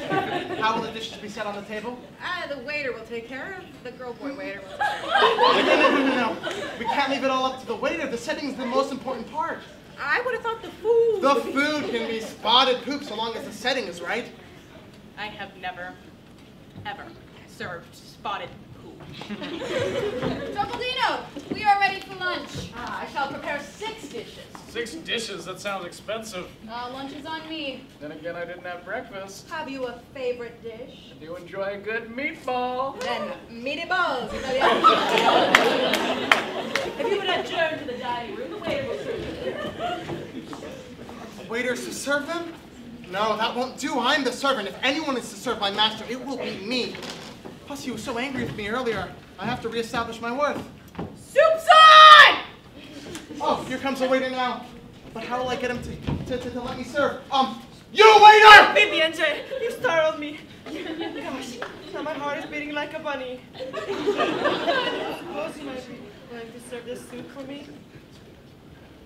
how will the dishes be set on the table? Ah, the waiter will take care of the girl boy waiter. Will take care (laughs) No, no, no, no, no. We can't leave it all up to the waiter. The setting's the most important part. I would have thought the food. The food can be spotted poop so long as the setting is right. I have never, ever served spotted (laughs) poop. We are ready for lunch. Ah, I shall prepare six dishes. Six dishes, that sounds expensive. Uh, lunch is on me. Then again, I didn't have breakfast. Have you a favorite dish? I do enjoy a good meatball. Then meatballs, Italiano. (laughs) if you would adjourn to the dining room, the waiter will serve you. Waiters to serve them? No, that won't do. I'm the servant. If anyone is to serve my master, it will be me. Plus, he was so angry with me earlier. I have to reestablish my worth. Soup's on! Oh, here comes the waiter now. But how will I get him to, to, to, to let me serve? Um, you waiter! Baby NJ, you startled me. Gosh, now my heart is beating like a bunny. Suppose you might be willing to serve this soup for me?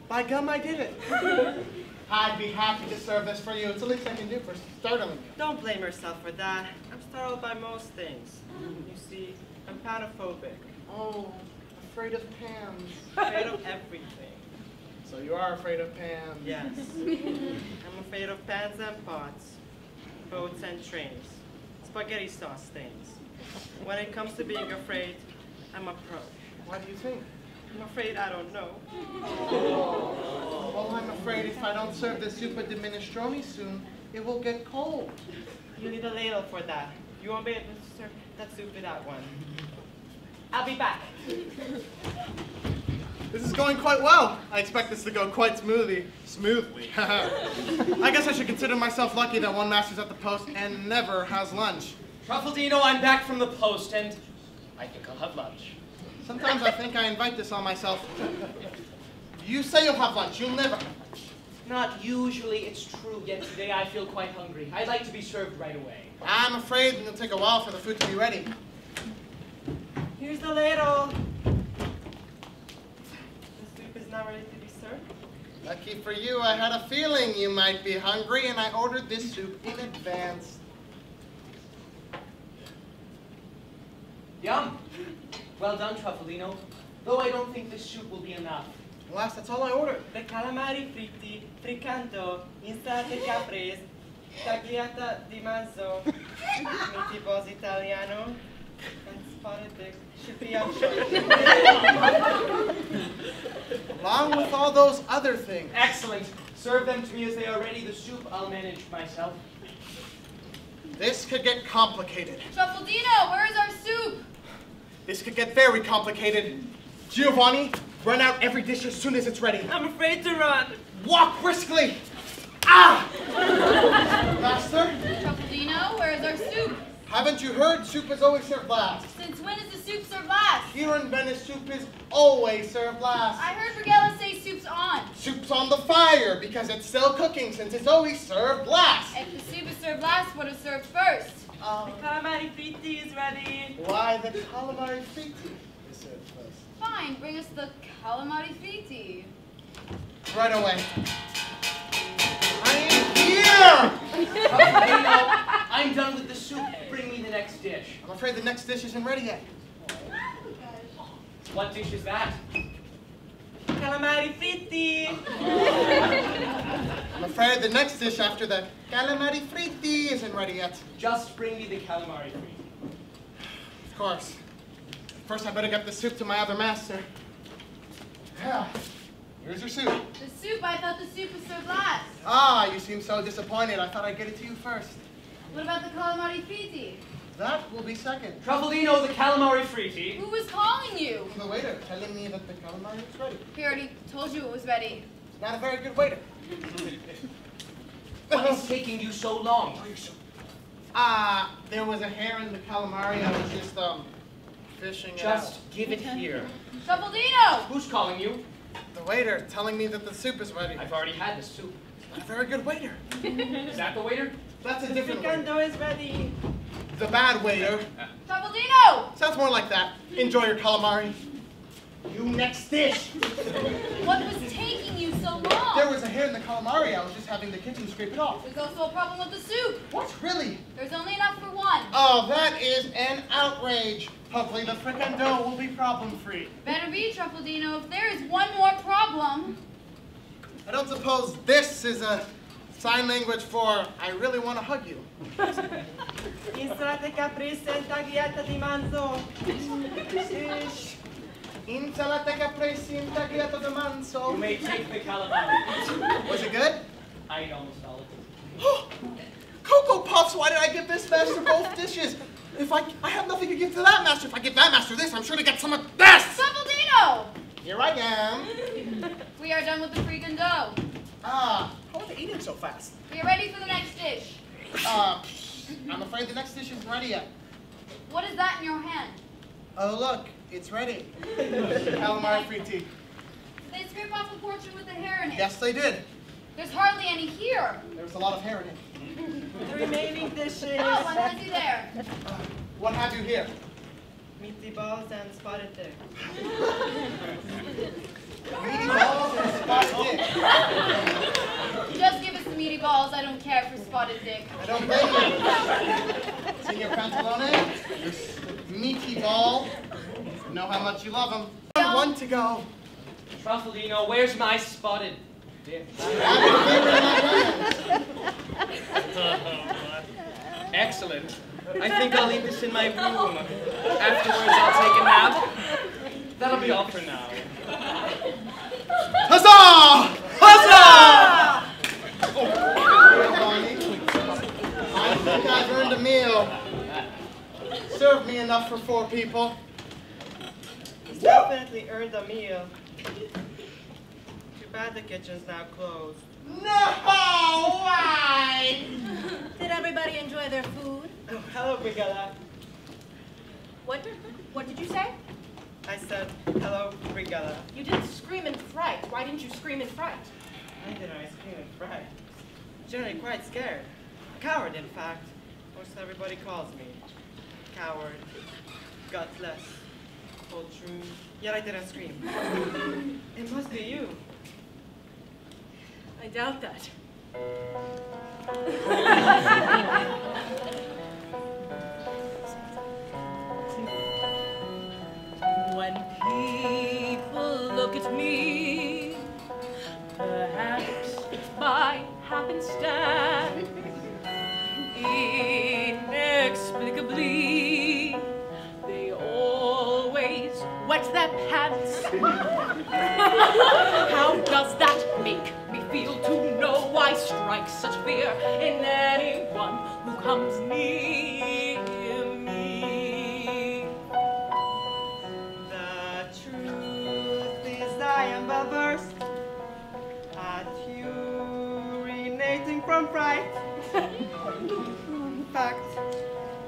By gum, I did it. I'd be happy to serve this for you. It's the least I can do for startling you. Don't blame yourself for that. I'm startled by most things. You see, I'm panophobic. Oh, afraid of pans. Afraid of everything. So you are afraid of pans? Yes. (laughs) I'm afraid of pans and pots, boats and trains, spaghetti sauce stains. When it comes to being afraid, I'm a pro. Why do you think? I'm afraid I don't know. Well, I'm afraid if I don't serve the zuppa di minestrone soon, it will get cold. You need a ladle for that. You won't be able to serve that soup without one. I'll be back. This is going quite well. I expect this to go quite smoothly. Smoothly. (laughs) I guess I should consider myself lucky that one master's at the post and never has lunch. Truffaldino, I'm back from the post, and I think I'll have lunch. Sometimes I think I invite this on myself. You say you'll have lunch. You'll never. Not usually, it's true, yet today I feel quite hungry. I'd like to be served right away. I'm afraid it'll take a while for the food to be ready. Here's the ladle. The soup is now ready to be served. Lucky for you, I had a feeling you might be hungry, and I ordered this soup in advance. Yum! Well done, Truffaldino. Though I don't think this soup will be enough. Alas, that's all I ordered. The calamari fritti, fricando, insalate caprese, tagliata di manzo, meatballs italiano, and spotted dick Along with all those other things. Excellent. Serve them to me as they are ready. The soup I'll manage myself. This could get complicated. Truffaldino, where is our soup? This could get very complicated. Giovanni, run out every dish as soon as it's ready. I'm afraid to run. Walk briskly. Ah! Master, Truffaldino, where is our soup? haven't you heard soup is always served last? Since when is the soup served last? Here in Venice, soup is always served last. I heard Brighella say soup's on. Soup's on the fire because it's still cooking since it's always served last. If the soup is served last, what is served first? Um, The calamari fritti is ready. why the calamari fritti is served first? Fine, bring us the calamari fritti. Right away. I am here! Truffaldino, (laughs) I'm done with the soup. Bring me the next dish. I'm afraid the next dish isn't ready yet. What dish is that? Calamari fritti. I'm afraid the next dish after the calamari fritti isn't ready yet. Just bring me the calamari fritti. Of course. First, I better get the soup to my other master. Yeah. Here's your soup. The soup, I thought the soup was served last. Ah, you seem so disappointed. I thought I'd get it to you first. What about the calamari fritti? That will be second. Truffaldino, the calamari fritti. Who was calling you? The waiter telling me that the calamari is ready. He already told you it was ready. Not a very good waiter. What is taking you so long? Ah, there was a hair in the calamari. I was just, um, fishing it out. Just give it here. Truffaldino! Who's calling you? The waiter telling me that the soup is ready. I've already had the soup. Not a very good waiter. Is that the waiter? That's a The different waiter. fricando is ready. The bad waiter. Truffaldino! Sounds more like that. Enjoy your calamari. You next dish. What was taking you so long? There was a hair in the calamari. I was just having the kitchen scrape it off. There's also a problem with the soup. What? Really? There's only enough for one. Oh, that is an outrage. Hopefully the fricando will be problem-free. Better be, Truffaldino. If there is one more problem. I don't suppose this is a sign language for I really want to hug you. Insalate caprese and di manzo. Insalata capresinta quieto de manso. You may take the calamari. Was it good? I ate almost all of it. (gasps) Cocoa Puffs, why did I give this master both dishes? If I, I have nothing to give to that master. If I give that master this, I'm sure to get some of this. Bumbledino! Here I am. (laughs) We are done with the fricando. Ah, how are they eating so fast? We are ready for the next dish. Uh, I'm afraid the next dish isn't ready yet. What is that in your hand? Oh, look, it's ready. (laughs) Calamari free tea. They scrape off a portion with the hair in it. Yes, they did. There's hardly any here. There's a lot of hair in it. The remaining dishes. Oh, what has he there? What have you here? Meaty balls and spotted dick. (laughs) Meaty balls and spotted dick. Just give us the meaty balls. I don't care for spotted dick. I don't blame you. Senor Pantalone, this meaty ball. Know how much you love him. One to go. Truffaldino, where's my spotted dick? (laughs) Excellent. I think I'll leave this in my room. Afterwards, I'll take a nap. That'll be all for now. (laughs) Huzzah! Huzzah! oh, I think I've earned a meal. Serve me enough for four people. He's definitely earned a meal. Too bad the kitchen's now closed. No! Why? Did everybody enjoy their food? Oh, hello, Brigada. What? What did you say? I said, hello, Brigada. You didn't scream in fright. Why didn't you scream in fright? I did I scream in fright. Generally quite scared. A coward, in fact. Most everybody calls me. Coward. Gutless. Poltroon. Yet I didn't scream. (laughs) it must be you. I doubt that. (laughs) when people look at me, perhaps by happenstance, inexplicably, they always wet their pants. (laughs) How does that make me feel to know I strike such fear in anyone who comes near from fright. In fact,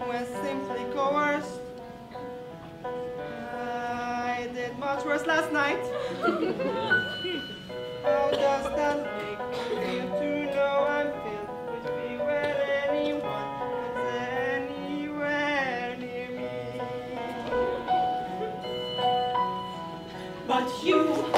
when simply coerced, uh, I did much worse last night. How does that make feel to know I'm filled with when anyone is anywhere near me? But you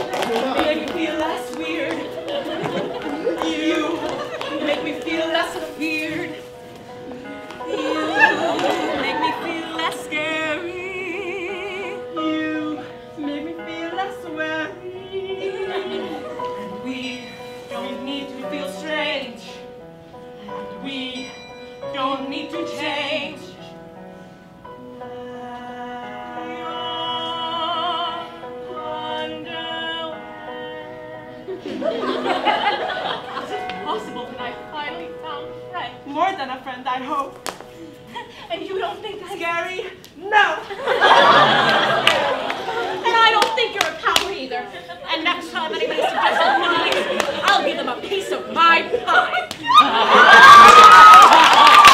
Is it possible that I finally found a friend? More than a friend, I hope. (laughs) And you don't think I'm Scary? No! (laughs) And I don't think you're a coward either. And next time anybody suggests otherwise, I'll give them a piece of my pie. (laughs)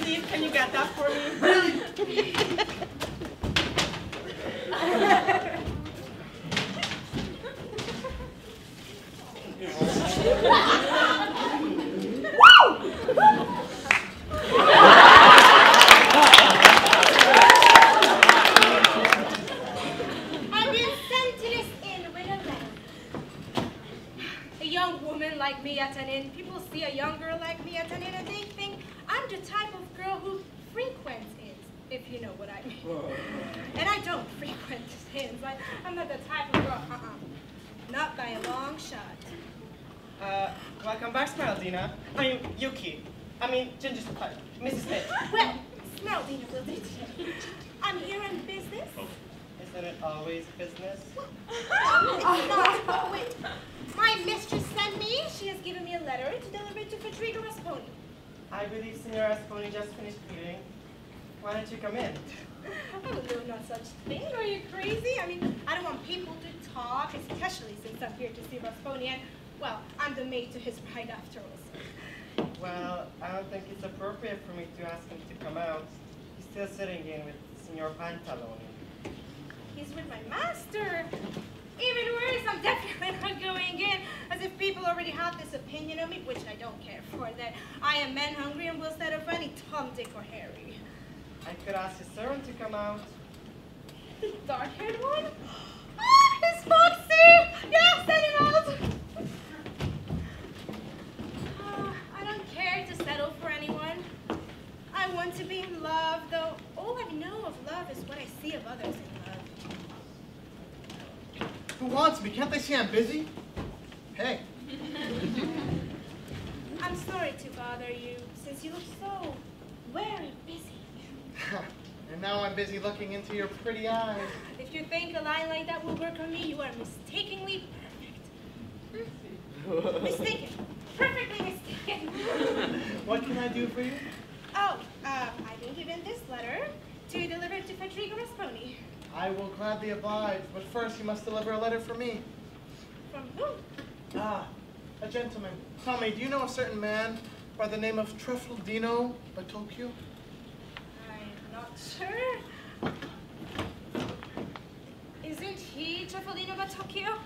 Steve, can you get that for me? I've been sent to this inn with a letter. A young woman like me at an inn, people see a young girl like me at an inn and they think I'm the type of girl who frequents inns. if you know what I mean. And I don't frequent inns. I, I'm not the type of girl. Uh-uh. Not by a long shot. Uh, welcome back, Smeraldina. I mean, Yuki. I mean, Ginger, uh, Mrs. Smith. Well, Smeraldina will do I'm here on business. Isn't it always business? Oh, not always. My mistress sent me. She has given me a letter to deliver to Federico Rasponi. I believe Senor Rasponi just finished eating. Why don't you come in? I would do no such thing. Are you crazy? I mean, I don't want people to talk, especially since I'm here to see Rasponi and, well, I'm the maid to his bride after all. Well, I don't think it's appropriate for me to ask him to come out. He's still sitting in with Senor Pantalone. He's with my master. Even worse, I'm (laughs) definitely not going in, as if people already have this opinion of me, which I don't care for, that I am man hungry and will settle for any Tom, Dick, or Harry. I could ask his servant to come out. The (laughs) dark-haired one? Foxy! Yeah, send him out! Ah, I don't care to settle for anyone. I want to be in love, though all I know of love is what I see of others in love. Who wants me? Can't they see I'm busy? Hey. (laughs) I'm sorry to bother you, since you look so very busy. (laughs) and now I'm busy looking into your pretty eyes. If you think a line like that will work on me, you are mistakenly perfect. mistaken. Perfectly mistaken. (laughs) What can I do for you? Oh, uh, I've been given this letter to deliver to Federico Rasponi. I will gladly oblige, but first you must deliver a letter for me. From whom? Ah, a gentleman. Tell me, do you know a certain man by the name of Truffaldino Batocchio? I'm not sure. Isn't he Truffaldino Batocchio?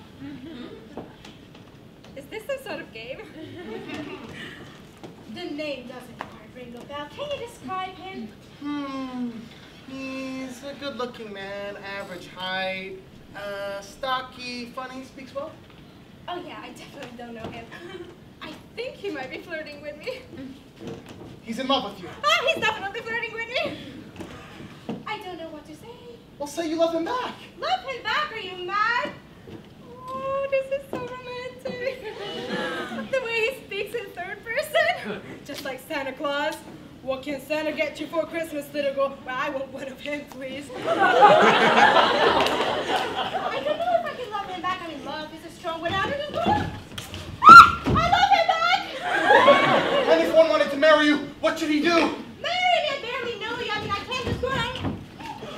Is this some sort of game? (laughs) the name doesn't quite ring a bell. Can you describe him? Hmm. He's a good-looking man, average height, uh, stocky, funny, speaks well. Oh yeah, I definitely don't know him. I think he might be flirting with me. He's in love with you. Oh, he's definitely flirting with me. I don't know what to say. Well, say you love him back. Love him back? Are you mad? Oh, this is so romantic. (laughs) the way he speaks in third person. (laughs) Just like Santa Claus. What can Santa get you for Christmas, little girl? Well, I want one of him, please. (laughs) I don't know if I can love him back. I mean, love is a strong word. I don't know. Ah, I love him back! and if one wanted to marry you, what should he do? Marry me? I barely know you. I mean, I can't just go out.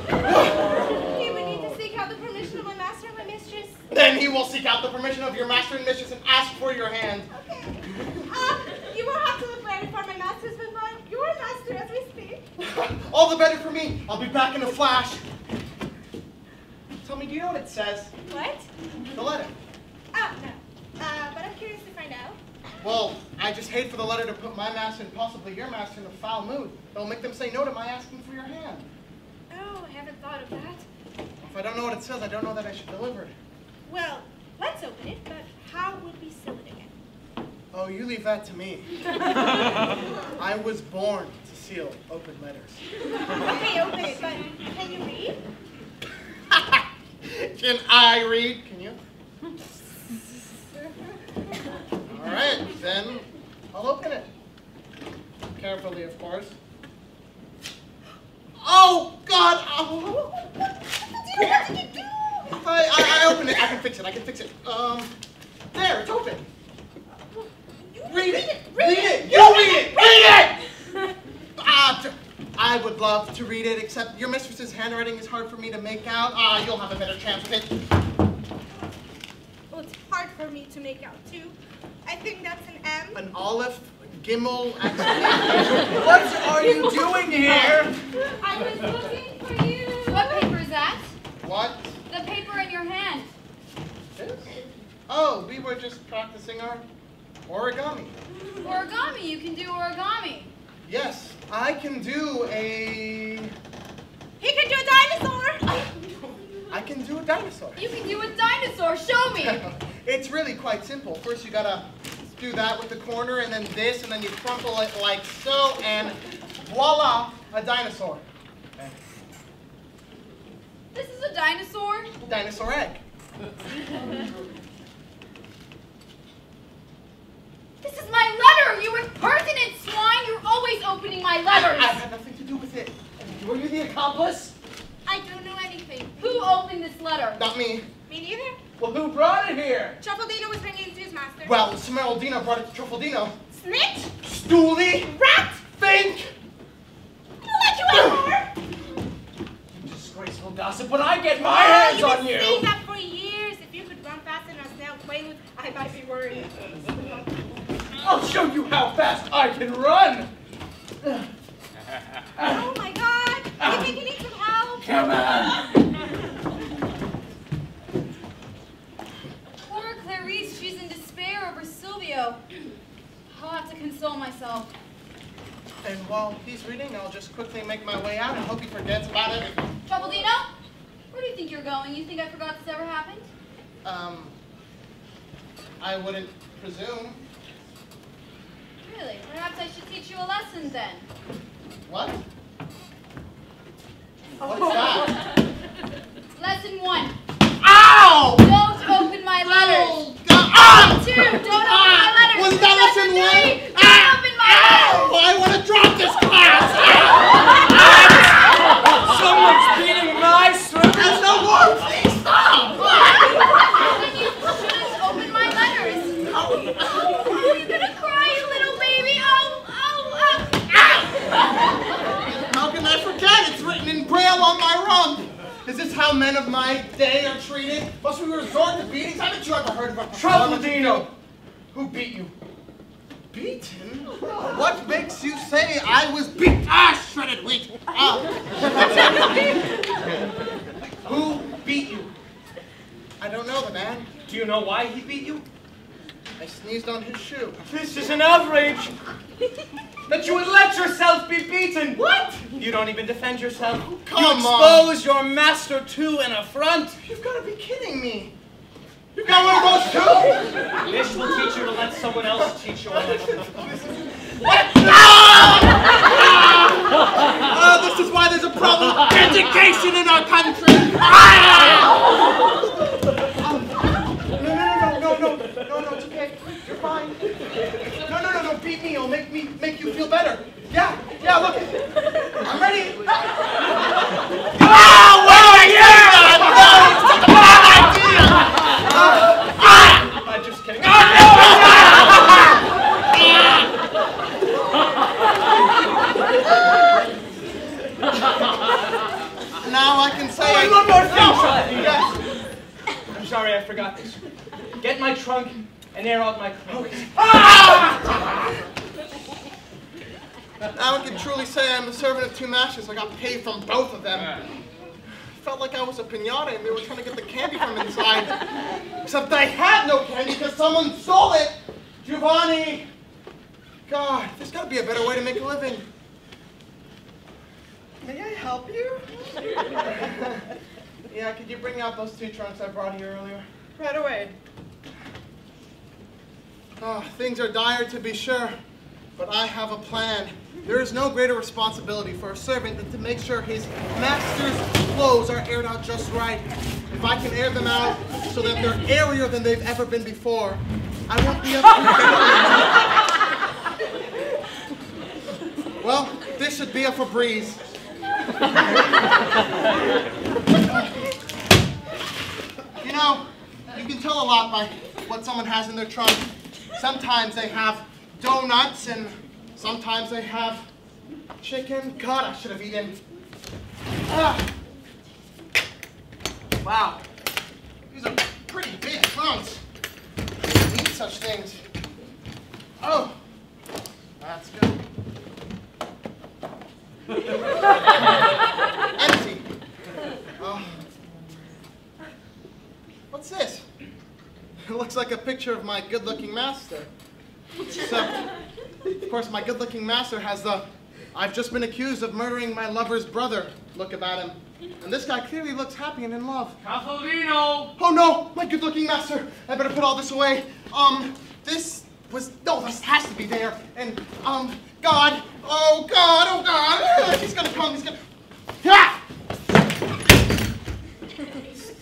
He would need to seek out the permission of my master and my mistress. Then he will seek out the permission of your master and mistress and ask for your hand. Okay. Um, you will have to look very for my master's been by your master as we speak. (laughs) All the better for me. I'll be back in a flash. Tell me, do you know what it says? What? The letter. Oh, no. Uh, but I'm curious to find out. Well, I just hate for the letter to put my master and possibly your master in a foul mood. It'll make them say no to my asking for your hand. Oh, I haven't thought of that. If I don't know what it says, I don't know that I should deliver it. Well, let's open it, but how would we seal it again? Oh, you leave that to me. (laughs) I was born to seal open letters. Okay, open it, but can you read? (laughs) Can I read? Can you? (laughs) All right, then I'll open it. Carefully, of course. Oh, God! Oh. I, I, I opened it. I can fix it. I can fix it. Um, there, it's open. Read it. Read it. You read it. Read it. Ah, I would love to read it, except your mistress's handwriting is hard for me to make out. Ah, you'll have a better chance with it. Well, it's hard for me to make out, too. I think that's an M. An olive, gimel, What are you doing here? I was looking for you. What paper is that? What? The paper in your hand. This? Oh, we were just practicing our origami. Origami. You can do origami. Yes, I can do a. He can do a dinosaur! I can do a dinosaur. You can do a dinosaur. Show me. (laughs) it's really quite simple. First, you gotta do that with the corner, and then this, and then you crumple it like so, and voila, a dinosaur. This is a dinosaur. Dinosaur egg. This is my letter, you impertinent swine! You're always opening my letters! I, I had nothing to do with it. Were you the accomplice? I don't know anything. Who opened this letter? Not me. Me neither. Well, who brought it here? Truffaldino was bringing it to his master. Well, Smeraldina brought it to Truffaldino. Snitch? Stoolie! Rat! Fink! I'll let you out more! Disgraceful gossip, but I get my Oh, hands on been you! saying that for years. If you could run faster than a snail Quaalude, I might be worried. I'll show you how fast I can run! Oh my god! I think you need some help. Come on! Poor she's in despair over Silvio. I'll have to console myself. And while he's reading, I'll just quickly make my way out and hope he forgets about it. Truffaldino? Where do you think you're going? You think I forgot this ever happened? Um, I wouldn't presume. Really? Perhaps I should teach you a lesson then. What? What's that? (laughs) Lesson one. Ow! Don't open my letters. Ah! Two, don't open my letters. Was that lesson three, one? Don't open my Ow! letters. I want to drop this class! (laughs) Someone's beating my swim! There's no more! Please stop! Then you shouldn't open my letters. Oh, you're gonna cry, little baby. Oh, oh, oh. How can I forget? It's written in braille on my rump. Is this how men of my day are treated? Must we resort to beatings? Haven't you ever heard of a Truffaldino! Who beat you? Beaten? What makes you say I was beat? Ah, shredded wheat. Ah. (laughs) Who beat you? I don't know the man. Do you know why he beat you? I sneezed on his shoe. This is an outrage! (laughs) that you would let yourself be beaten! What? You don't even defend yourself. Come you on. expose your master to an affront. You've got to be kidding me. You got one of those too? This will teach you to let someone else teach you a lesson. Oh, this is why there's a problem with education in our country. Ah! No, no, no, no, no, no, no, it's okay. You're fine. No, no, no, no, beat me. It'll make me make you feel better. Yeah, yeah, look. I'm ready. Oh, well, yeah! No, it's such a bad idea. Ah! I'm just kidding. Oh, Now I can say. Oh, and one more thing, Yes. I'm sorry I forgot this. Get my trunk and air out my clothes. Now I can truly say I'm the servant of two masters. I got paid from both of them. Felt like I was a pinata and they were trying to get the candy from inside. Except I had no candy because someone stole it. Giovanni. God, there's got to be a better way to make a living. May I help you? (laughs) yeah, could you bring out those two trunks I brought here earlier? Right away. Oh, things are dire to be sure, but I have a plan. There is no greater responsibility for a servant than to make sure his master's clothes are aired out just right. If I can air them out so that they're airier than they've ever been before, I won't be up. well, this should be a Febreze. you know, you can tell a lot by what someone has in their trunk. Sometimes they have donuts and sometimes they have chicken. God, I should have eaten. Ah. Wow. These are pretty big trunks. I need such things. Oh, that's good. (laughs) Empty. Oh. What's this? It looks like a picture of my good-looking master. Except, of course, my good-looking master has the I've just been accused of murdering my lover's brother look about him. And this guy clearly looks happy and in love. Cafolino! Oh no, my good-looking master. I better put all this away. Um, this was, no, this has to be there. And, um, God, oh God, oh God. (laughs) He's gonna come, he's gonna, Ha!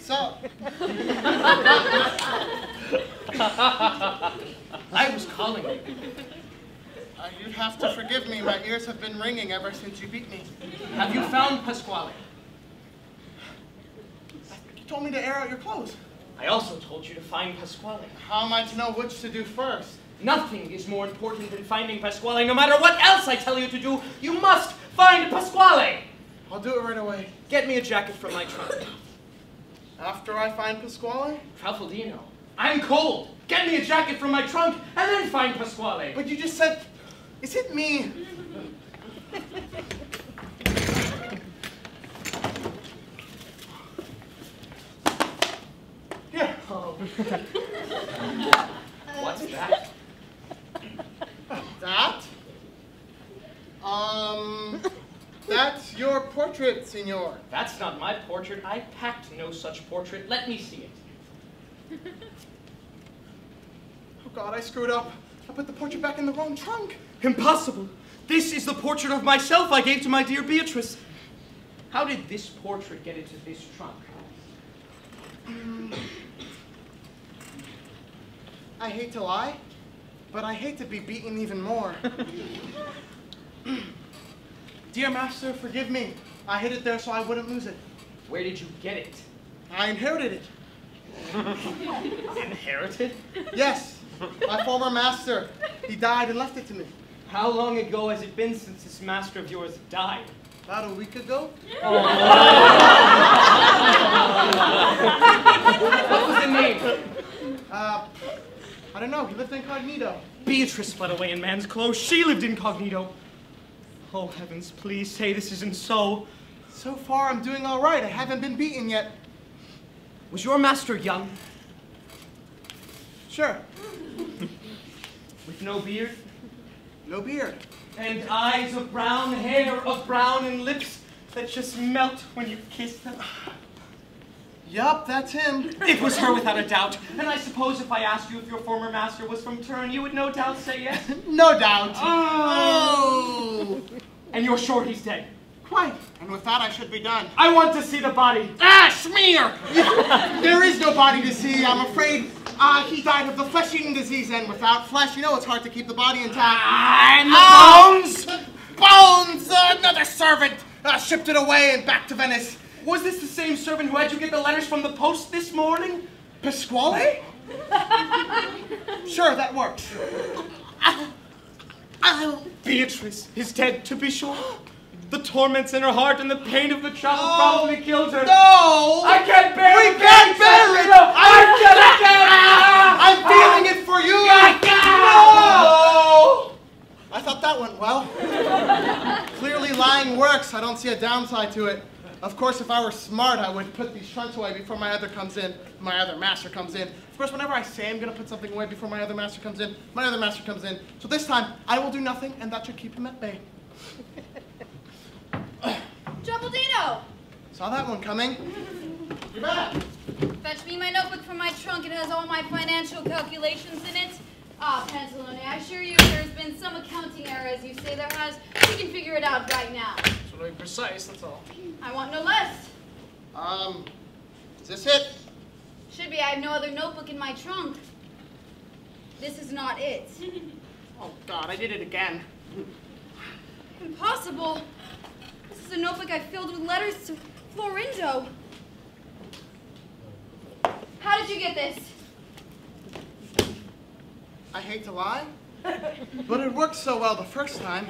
So, (laughs) (laughs) I was calling you. uh, you'd have to forgive me. My ears have been ringing ever since you beat me. Have you found Pasquale? You told me to air out your clothes. I also told you to find Pasquale. How am I to know which to do first? Nothing is more important than finding Pasquale. No matter what else I tell you to do, you must find Pasquale. I'll do it right away. Get me a jacket from my trunk. After I find Pasquale? Truffaldino, I'm cold. Get me a jacket from my trunk and then find Pasquale. But you just said, is it me? Here. (laughs) What's that? That? Um, that's your portrait, senor. That's not my portrait. I packed no such portrait. Let me see it. (laughs) Oh God, I screwed up. I put the portrait back in the wrong trunk. Impossible. This is the portrait of myself I gave to my dear Beatrice. How did this portrait get into this trunk? Mm. I hate to lie, but I hate to be beaten even more. (laughs) (clears throat) Dear master, forgive me. I hid it there so I wouldn't lose it. Where did you get it? I inherited it. Inherited? Yes, my former master. He died and left it to me. How long ago has it been since this master of yours died? About a week ago. (laughs) what was the name? Uh, I don't know. He lived incognito. Beatrice fled away in man's clothes. She lived incognito. Oh, heavens, please say this isn't so. So far, I'm doing all right. I haven't been beaten yet. Was your master young? Sure. With no beard? No beard. And eyes of brown, hair of brown, and lips that just melt when you kiss them? Yup, that's him. It was her without a doubt. And I suppose if I asked you if your former master was from Turin, you would no doubt say yes? no doubt. Ah. Oh! And you're sure he's dead? Quite. And with that, I should be done. I want to see the body. Ah, smear! (laughs) there is no body to see, I'm afraid. Uh, he died of the flesh-eating disease, and without flesh, you know it's hard to keep the body intact. Ah, and the Oh, bones? Bones! Another servant uh, shipped it away and back to Venice. Was this the same servant who had you get the letters from the post this morning? Pasquale? (laughs) sure, that works. Beatrice is dead, to be sure. (gasps) The torments in her heart and the pain of the child probably killed her. No! I can't bear We it! We can't bear it! I can't bear I'm feeling it for you! No! I thought that went well. Clearly lying works. I don't see a downside to it. Of course, if I were smart, I would put these trunks away before my other comes in, my other master comes in. Of course, whenever I say I'm going to put something away before my other master comes in, my other master comes in. So this time, I will do nothing, and that should keep him at bay. Trumpledino! Saw that one coming. You're back. Fetch me my notebook from my trunk. It has all my financial calculations in it. Ah, Pantalone, I assure you there's been some accounting error, as you say there has. We can figure it out right now. Just want to be precise, that's all. I want no less. Um, is this it? Should be. I have no other notebook in my trunk. This is not it. Oh, God, I did it again. Impossible. This is a notebook I filled with letters to Florindo. How did you get this? I hate to lie, (laughs) but it worked so well the first time.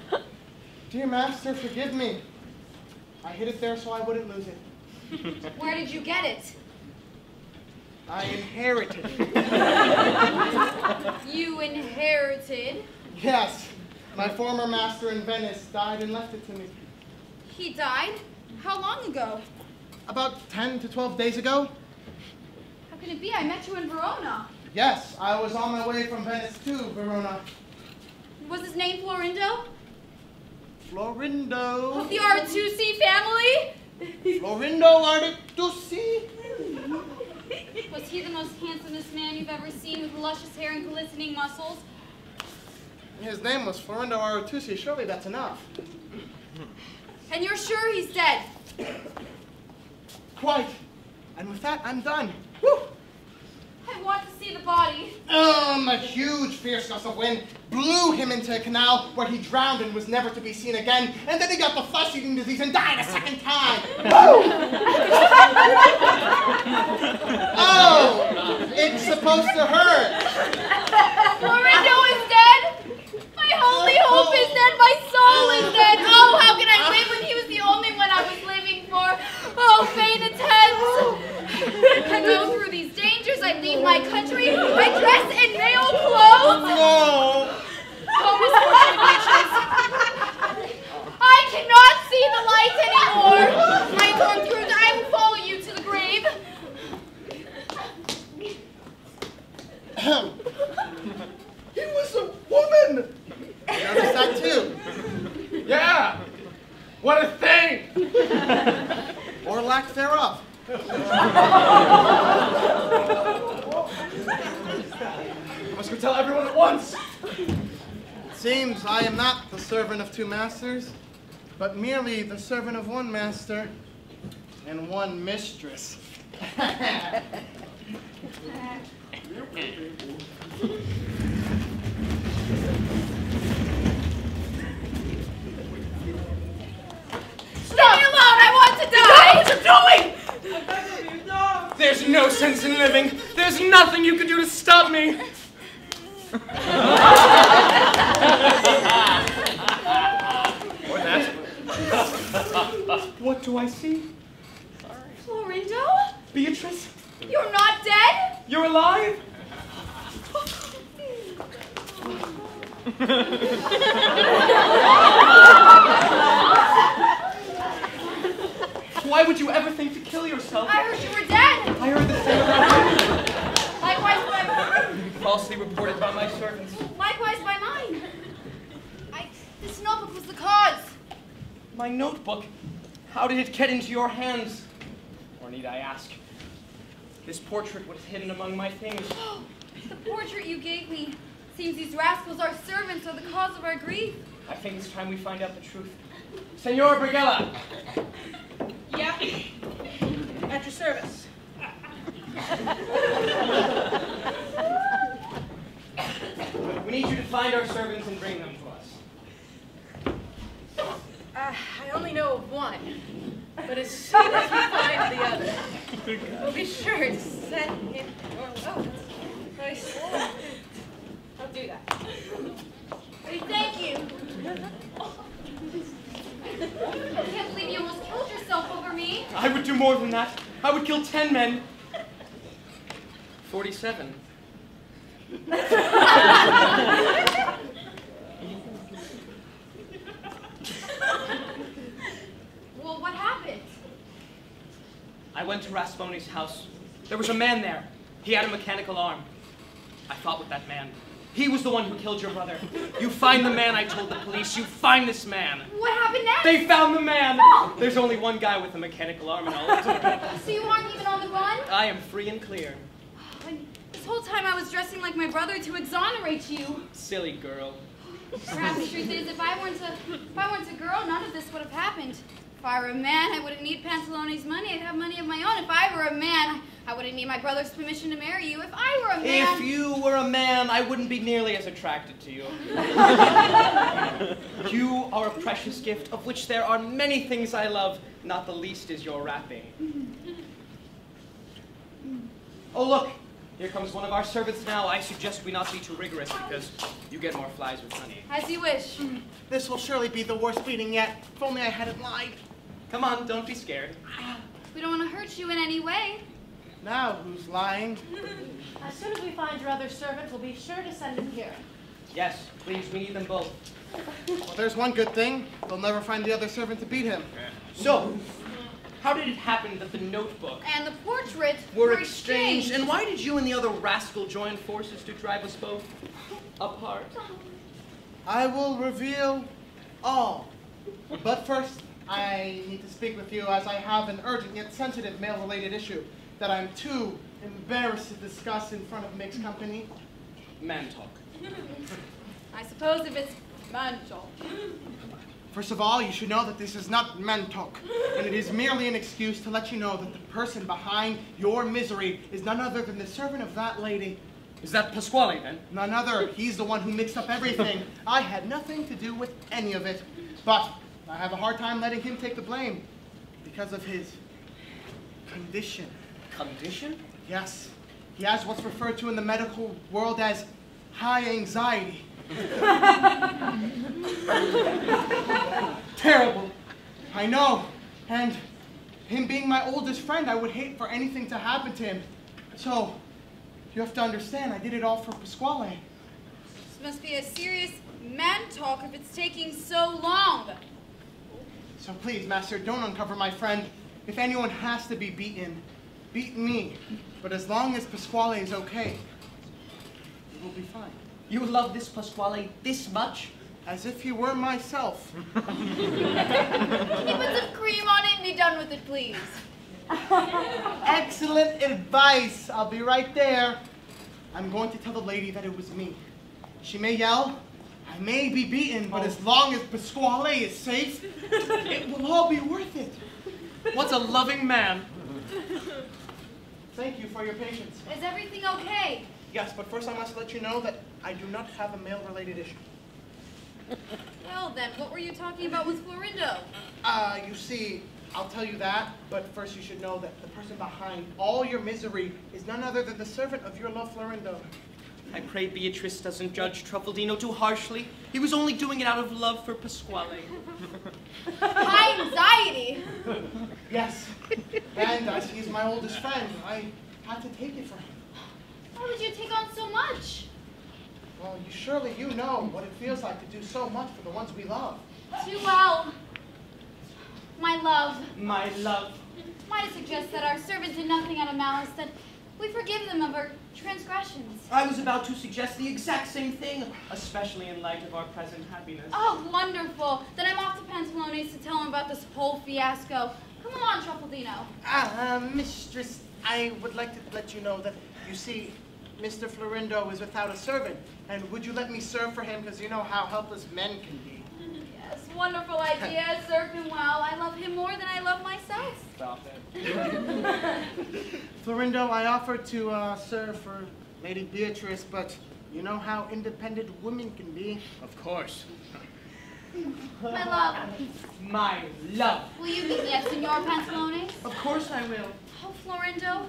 (laughs) Dear Master, forgive me. I hid it there so I wouldn't lose it. Where did you get it? I inherited it. (laughs) You inherited. Yes, my former master in Venice died and left it to me. He died? How long ago? About 10 to 12 days ago? How can it be? I met you in Verona. Yes, I was on my way from Venice to Verona. Was his name Florindo? Florindo. Of the Aretusi family? Florindo Aretusi? Was he the most handsomest man you've ever seen with luscious hair and glistening muscles? His name was Florindo Aretusi. Surely that's enough. And you're sure he's dead? Quite. And with that, I'm done. I want to see the body. Um, a huge fierce gust of wind blew him into a canal where he drowned and was never to be seen again. And then he got the flesh-eating disease and died a second time. (laughs) oh, it's supposed to hurt. Lorinda is dead. My only hope is dead. My soul is dead. Oh, how can I live when he was the only one I was living for? Oh, fate attends. I go through these dangers. I leave my country. I dress in male clothes. No. I cannot see the light anymore. My torn through. I will follow you to the grave. he was a woman. Notice that too. Yeah. What a thing. or lack thereof. I must go tell everyone at once. It seems I am not the servant of two masters, but merely the servant of one master and one mistress. (laughs) Stop! Leave me alone! I want to die! What are you doing? There's no sense in living. There's nothing you can do to stop me. or (laughs) that. what do I see? Florindo? Beatrice? You're not dead? You're alive? (laughs) Why would you ever think to kill yourself? I heard you were dead. I heard the same about Likewise by mine. you. Falsely reported by my servants. Likewise by mine. I, this notebook was the cause. My notebook? How did it get into your hands? Or need I ask? This portrait was hidden among my things. Oh, (gasps) the portrait you gave me. Seems these rascals, our servants, are the cause of our grief. I think it's time we find out the truth. Senor Brighella! Yeah. At your service. We need you to find our servants and bring them to us. Uh, I only know of one. But as soon as we find the other, we'll be sure to send him your oh, nice. I'll do that. Hey, thank you. I can't believe you almost killed yourself over me. I would do more than that. I would kill ten men. Forty-seven. Well, what happened? I went to Rasponi's house. There was a man there. He had a mechanical arm. I fought with that man. He was the one who killed your brother. You find the man, I told the police. You find this man. What happened next? They found the man. No! There's only one guy with a mechanical arm in all of Turin. (laughs) So you aren't even on the run? I am free and clear. (sighs) And this whole time I was dressing like my brother to exonerate you. Silly girl. (sighs) Perhaps the truth is, if I weren't a, if I weren't a girl, none of this would have happened. If I were a man, I wouldn't need Pantalone's money. I'd have money of my own. If I were a man, I wouldn't need my brother's permission to marry you. If I were a man, If you were a man, I wouldn't be nearly as attracted to you. (laughs) you are a precious gift, of which there are many things I love, not the least is your wrapping. Oh, look, here comes one of our servants now. I suggest we not be too rigorous because you get more flies with honey. as you wish. This will surely be the worst beating yet. If only I hadn't lied. Come on, don't be scared. We don't want to hurt you in any way. Now who's lying? As soon as we find your other servant, we'll be sure to send him here. Yes, please, we need them both. Well, there's one good thing. They'll never find the other servant to beat him. So, how did it happen that the notebook And the portrait were exchanged? And why did you and the other rascal join forces to drive us both apart? I will reveal all. But first, I need to speak with you as I have an urgent yet sensitive male-related issue that I'm too embarrassed to discuss in front of mixed company. Man talk. I suppose if it's manchel. First of all, you should know that this is not men talk, and it is merely an excuse to let you know that the person behind your misery is none other than the servant of that lady. Is that Pasquale then? None other. He's the one who mixed up everything. (laughs) I had nothing to do with any of it. But I have a hard time letting him take the blame because of his condition. Condition? Yes. He has what's referred to in the medical world as high anxiety. (laughs) Terrible. I know. And him being my oldest friend, I would hate for anything to happen to him. So, you have to understand, I did it all for Pasquale. This must be a serious man talk if it's taking so long. So please, Master, don't uncover my friend. If anyone has to be beaten, beat me. But as long as Pasquale is okay, it will be fine. You love this Pasquale this much? As if he were myself. (laughs) Can you put some cream on it and be done with it, please? (laughs) Excellent advice. I'll be right there. I'm going to tell the lady that it was me. She may yell, I may be beaten, but as oh. long as Pasquale is safe, it will all be worth it. What's a loving man? (laughs) Thank you for your patience. Is everything okay? Yes, but first I must let you know that I do not have a male-related issue. Well then, what were you talking about with Florindo? Uh, you see, I'll tell you that, but first you should know that the person behind all your misery is none other than the servant of your love, Florindo. I pray Beatrice doesn't judge Truffaldino too harshly. He was only doing it out of love for Pasquale. High anxiety. Yes, and as he's my oldest friend, I had to take it for him. Why would you take on so much? Well, you surely you know what it feels like to do so much for the ones we love. Too well. My love, My love. might I suggest that our servant did nothing out of malice, that we forgive them of our transgressions. I was about to suggest the exact same thing, especially in light of our present happiness. Oh, wonderful. Then I'm off to Pantalones to tell him about this whole fiasco. Come along, Truffaldino. Ah, uh, mistress, I would like to let you know that, you see, Mr. Florindo is without a servant. And would you let me serve for him? Because you know how helpless men can be. Yes, wonderful idea. Serve him well. I love him more than I love myself. Stop it. (laughs) Florindo, I offered to uh, serve for Lady Beatrice, but you know how independent women can be. Of course. My love, My love. will you meet me at Senor Pantalones? Of course I will. Oh, Florindo,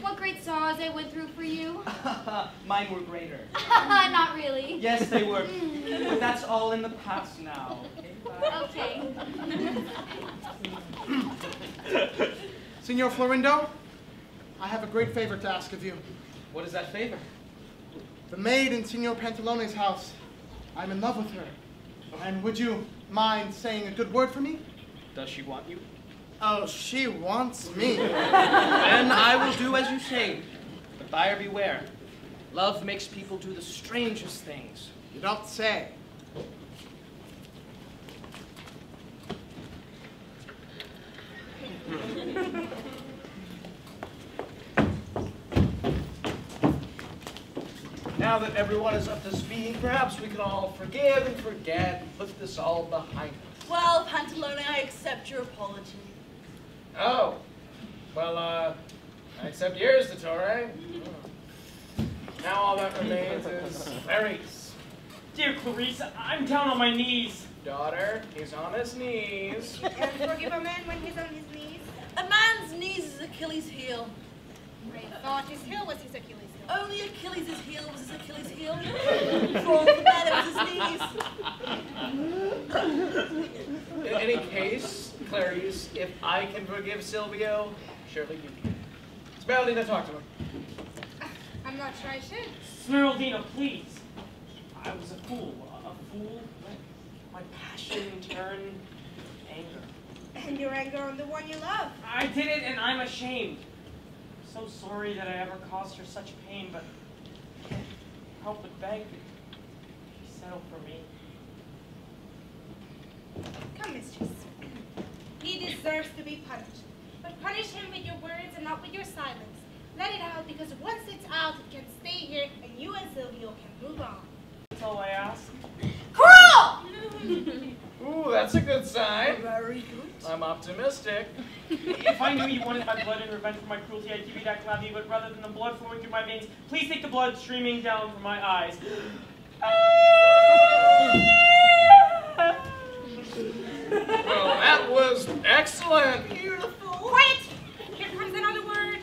what great sorrows I went through for you. (laughs) Mine were greater. (laughs) Not really. Yes, they were. Mm. But that's all in the past now. Okay. okay. (laughs) Senor Florindo, I have a great favor to ask of you. What is that favor? The maid in Senor Pantalone's house. I'm in love with her. And would you mind saying a good word for me? Does she want you? Oh, she wants me. Then I will do as you say. But buyer beware. Love makes people do the strangest things. You don't say. Now that everyone is up to speed, perhaps we can all forgive and forget and put this all behind us. Well, Pantalone, I accept your apology. Oh, well, uh, I accept yours, Dottore. Now all that remains is Clarice. Dear Clarice, I'm down on my knees. Daughter, he's on his knees. (laughs) And forgive a man when he's on his knees. A man's knees is Achilles' heel. Ray thought his heel was his Achilles heel. Only Achilles' heel was his Achilles' heel. For all the man, was his knees. In any case, Clarice, if I can forgive Silvio, surely you can. Smeraldina, talk to him. I'm not sure I should. Smeraldina, please. I was a fool. A fool. My passion turned anger. And your anger on the one you love. I did it and I'm ashamed. I'm so sorry that I ever caused her such pain, but I can't help but beg that she settle for me. Come, mistress. He deserves to be punished. But punish him with your words and not with your silence. Let it out because once it's out, it can stay here and you and Silvio can move on. That's all I ask. Cruel! (laughs) Ooh, that's a good sign. Very good. I'm optimistic. If I knew you wanted my blood in revenge for my cruelty, I'd give you that clavi, but rather than the blood flowing through my veins, please take the blood streaming down from my eyes. Well, that was excellent. Beautiful. Quiet! Here comes another word.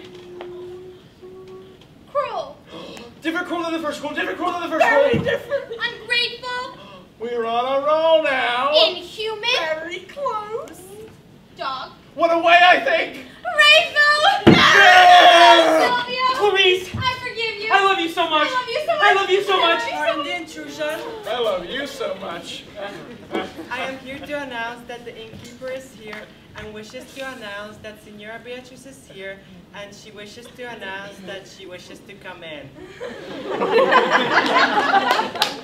Cruel. (gasps) Different cruel than the first cruel, different cruel than the first Very cruel. different. (laughs) Ungrateful. We're on a roll now. Inhuman. Very close. Dog. What a way, I think. Rachel. Yeah! Silvio. Clarice! I forgive you. I love you so much! I love you so much. I love you so much! Pardon the intrusion. I love you so much. I am here to announce that the innkeeper is here and wishes to announce that Senora Beatrice is here and she wishes to announce that she wishes to come in.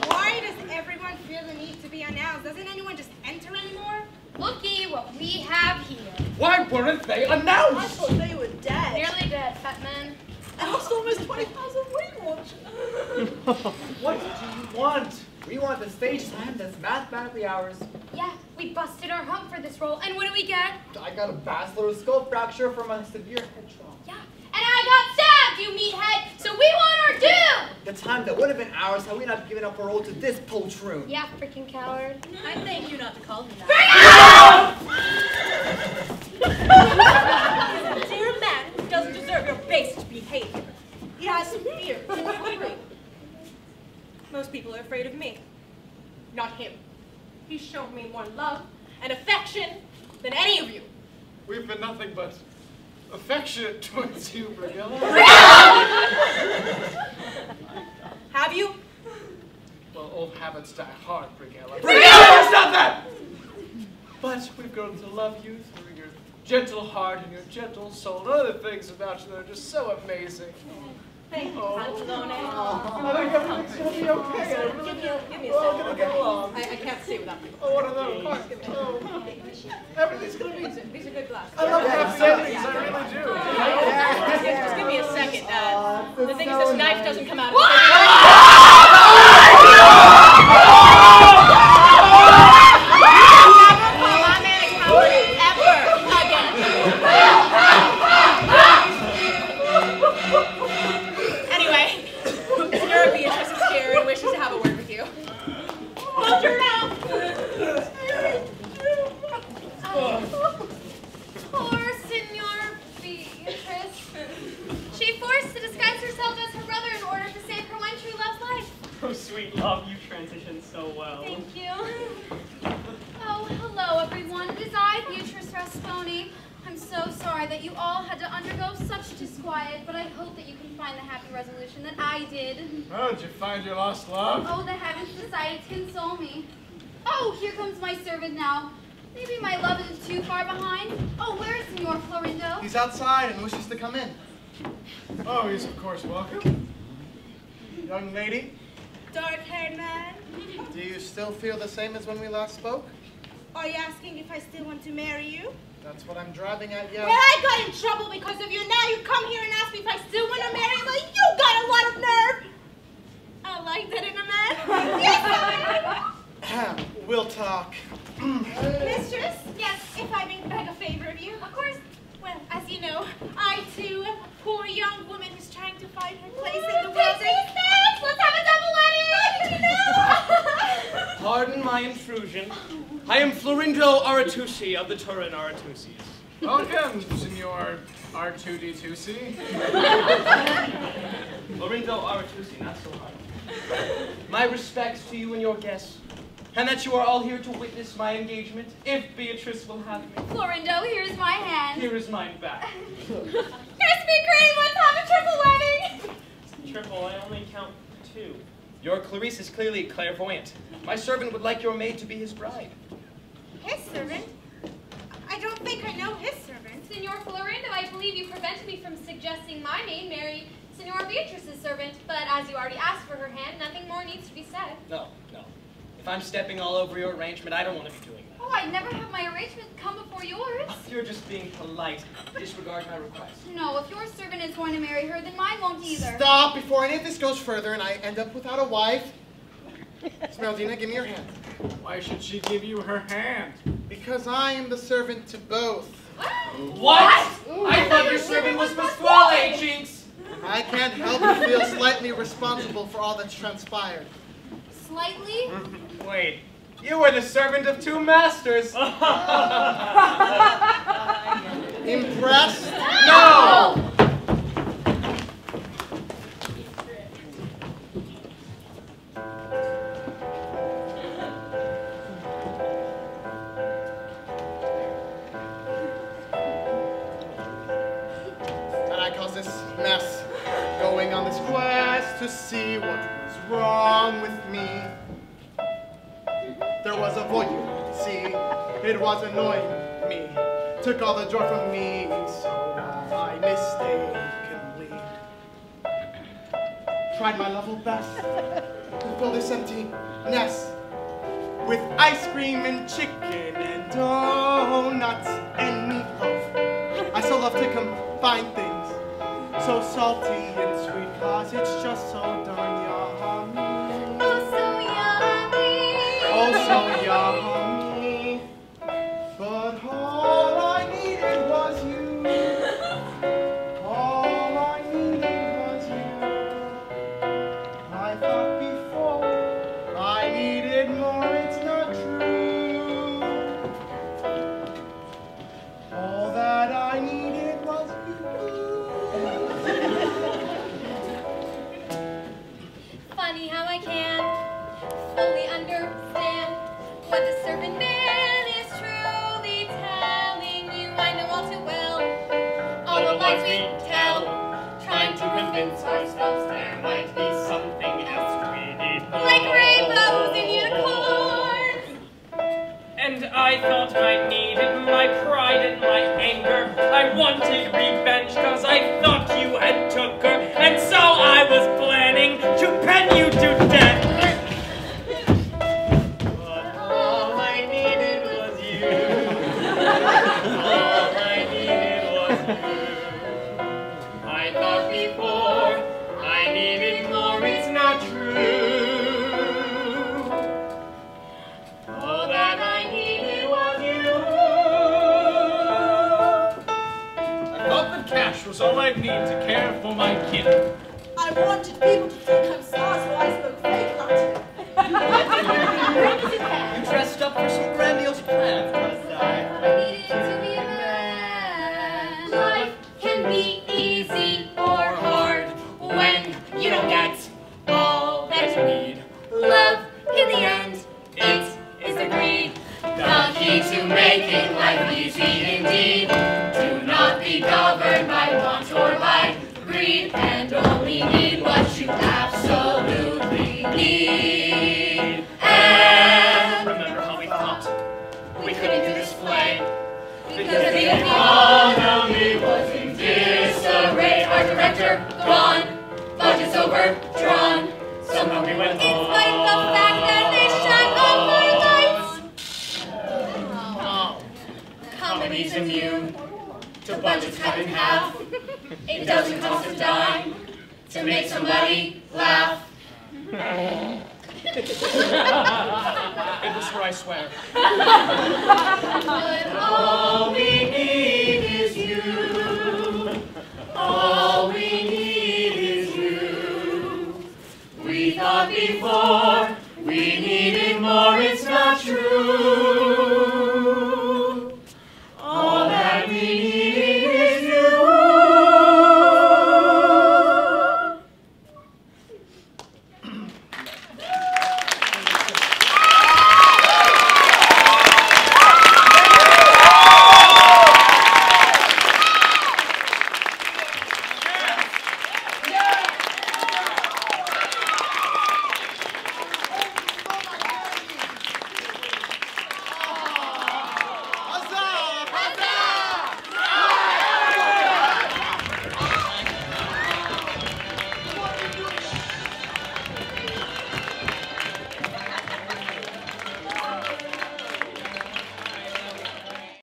Why does everyone feel the need to be announced? Doesn't anyone just enter anymore? Looky what we have here. Why weren't they announced? I thought they were dead. Nearly dead, fat man. And also almost 20,000 weight watchers. (laughs) What do you want? We want the stage time that's mathematically ours. Yeah, we busted our hump for this role, and what do we get? I got a bachelor skull fracture from a severe head trauma. Yeah. And I got stabbed, you meathead. So we want our due. The time that would have been ours had we not given up our role to this poltroon. Yeah, freaking coward. I thank you not to call me that. He's (laughs) a dear man who doesn't deserve your base behavior. He has some fear. Most people are afraid of me, not him. He's shown me more love and affection than any of you. We've been nothing but affectionate (laughs) towards you, Brighella. (laughs) Have you? Well, old habits die hard, Brighella. Brighella, stop that! But we've grown to love you through your gentle heart and your gentle soul and other things about you that are just so amazing. Thank you, Oh. Pantalone. I think everything's gonna be okay. Give me, give me a We're all second. gonna get along. I, I can't stay without you. Oh, what are those? Oh, everything's gonna be. These are, these are good glasses. I love to have savings. I really do. Just, give- just give me a second. Uh, the thing is, so this knife doesn't come out. My man is coward ever again. Anyway, Senora Beatrice is here and wishes to have a word with you. Hold your mouth. Poor Senor Beatrice. She forced to disguise herself as her brother in order to save her one true love's life. Oh, sweet love, you transitioned so well. Thank you. Oh, hello, everyone. It is I, Beatrice Rasponi. I'm so sorry that you all had to undergo such disquiet, but I hope that you can find the happy resolution that I did. Oh, did you find your lost love? Oh, the heavens decided to console me. Oh, here comes my servant now. Maybe my love isn't too far behind. Oh, where is Senor Florindo? He's outside and wishes to come in. Oh, he's of course welcome. Young lady, Dark-haired man. Do you still feel the same as when we last spoke? Are you asking if I still want to marry you? That's what I'm driving at, yeah. Well, I got in trouble because of you. Now you come here and ask me if I still want to marry you. Well, you got a lot of nerve. I like that in a man. (laughs) yes, (clears throat) we'll talk. (clears throat) Mistress? Yes, if I may beg a favor of you. Of course. Well, as you know, I too a poor young woman who's trying to find her place in the world. Let's have a double wedding! (laughs) Pardon my intrusion. I am Florindo Aretusi of the Turin Aretusis. welcome, Senor R2D2C. Florindo Aretusi, not so hard. My respects to you and your guests, and that you are all here to witness my engagement, if Beatrice will have me. Florindo, here's my hand. Here is mine back. Krispy Kreme, let's have a triple wedding! Triple, I only count two. Your Clarice is clearly clairvoyant. My servant would like your maid to be his bride. His servant? I don't think I know his servant. Senor Florindo, I believe you prevented me from suggesting my maid marry Senor Beatrice's servant, but as you already asked for her hand, nothing more needs to be said. No, no. If I'm stepping all over your arrangement, I don't want to be doing that. Oh, I'd never have my arrangement come before yours. Ah, you're just being polite. Disregard my request. No, if your servant is going to marry her, then mine won't either. Stop before any of this goes further and I end up without a wife. Smeraldina, give me your hand. Why should she give you her hand? Because I am the servant to both. What? what? I, thought your servant was Pasquale, eh, Jinx! I can't help but feel slightly responsible for all that's transpired. Slightly? Mm-hmm. Wait, you were the servant of two masters! (laughs) Impressed? No! this mess, going on this quest to see what was wrong with me. There was a void, see, it was annoying me, took all the joy from me, so I mistakenly tried my level best to fill this empty nest with ice cream and chicken and donuts and meatloaf. I still love to combine things so salty and sweet cause it's just so Wanted to revenge, cause I thought you had took her.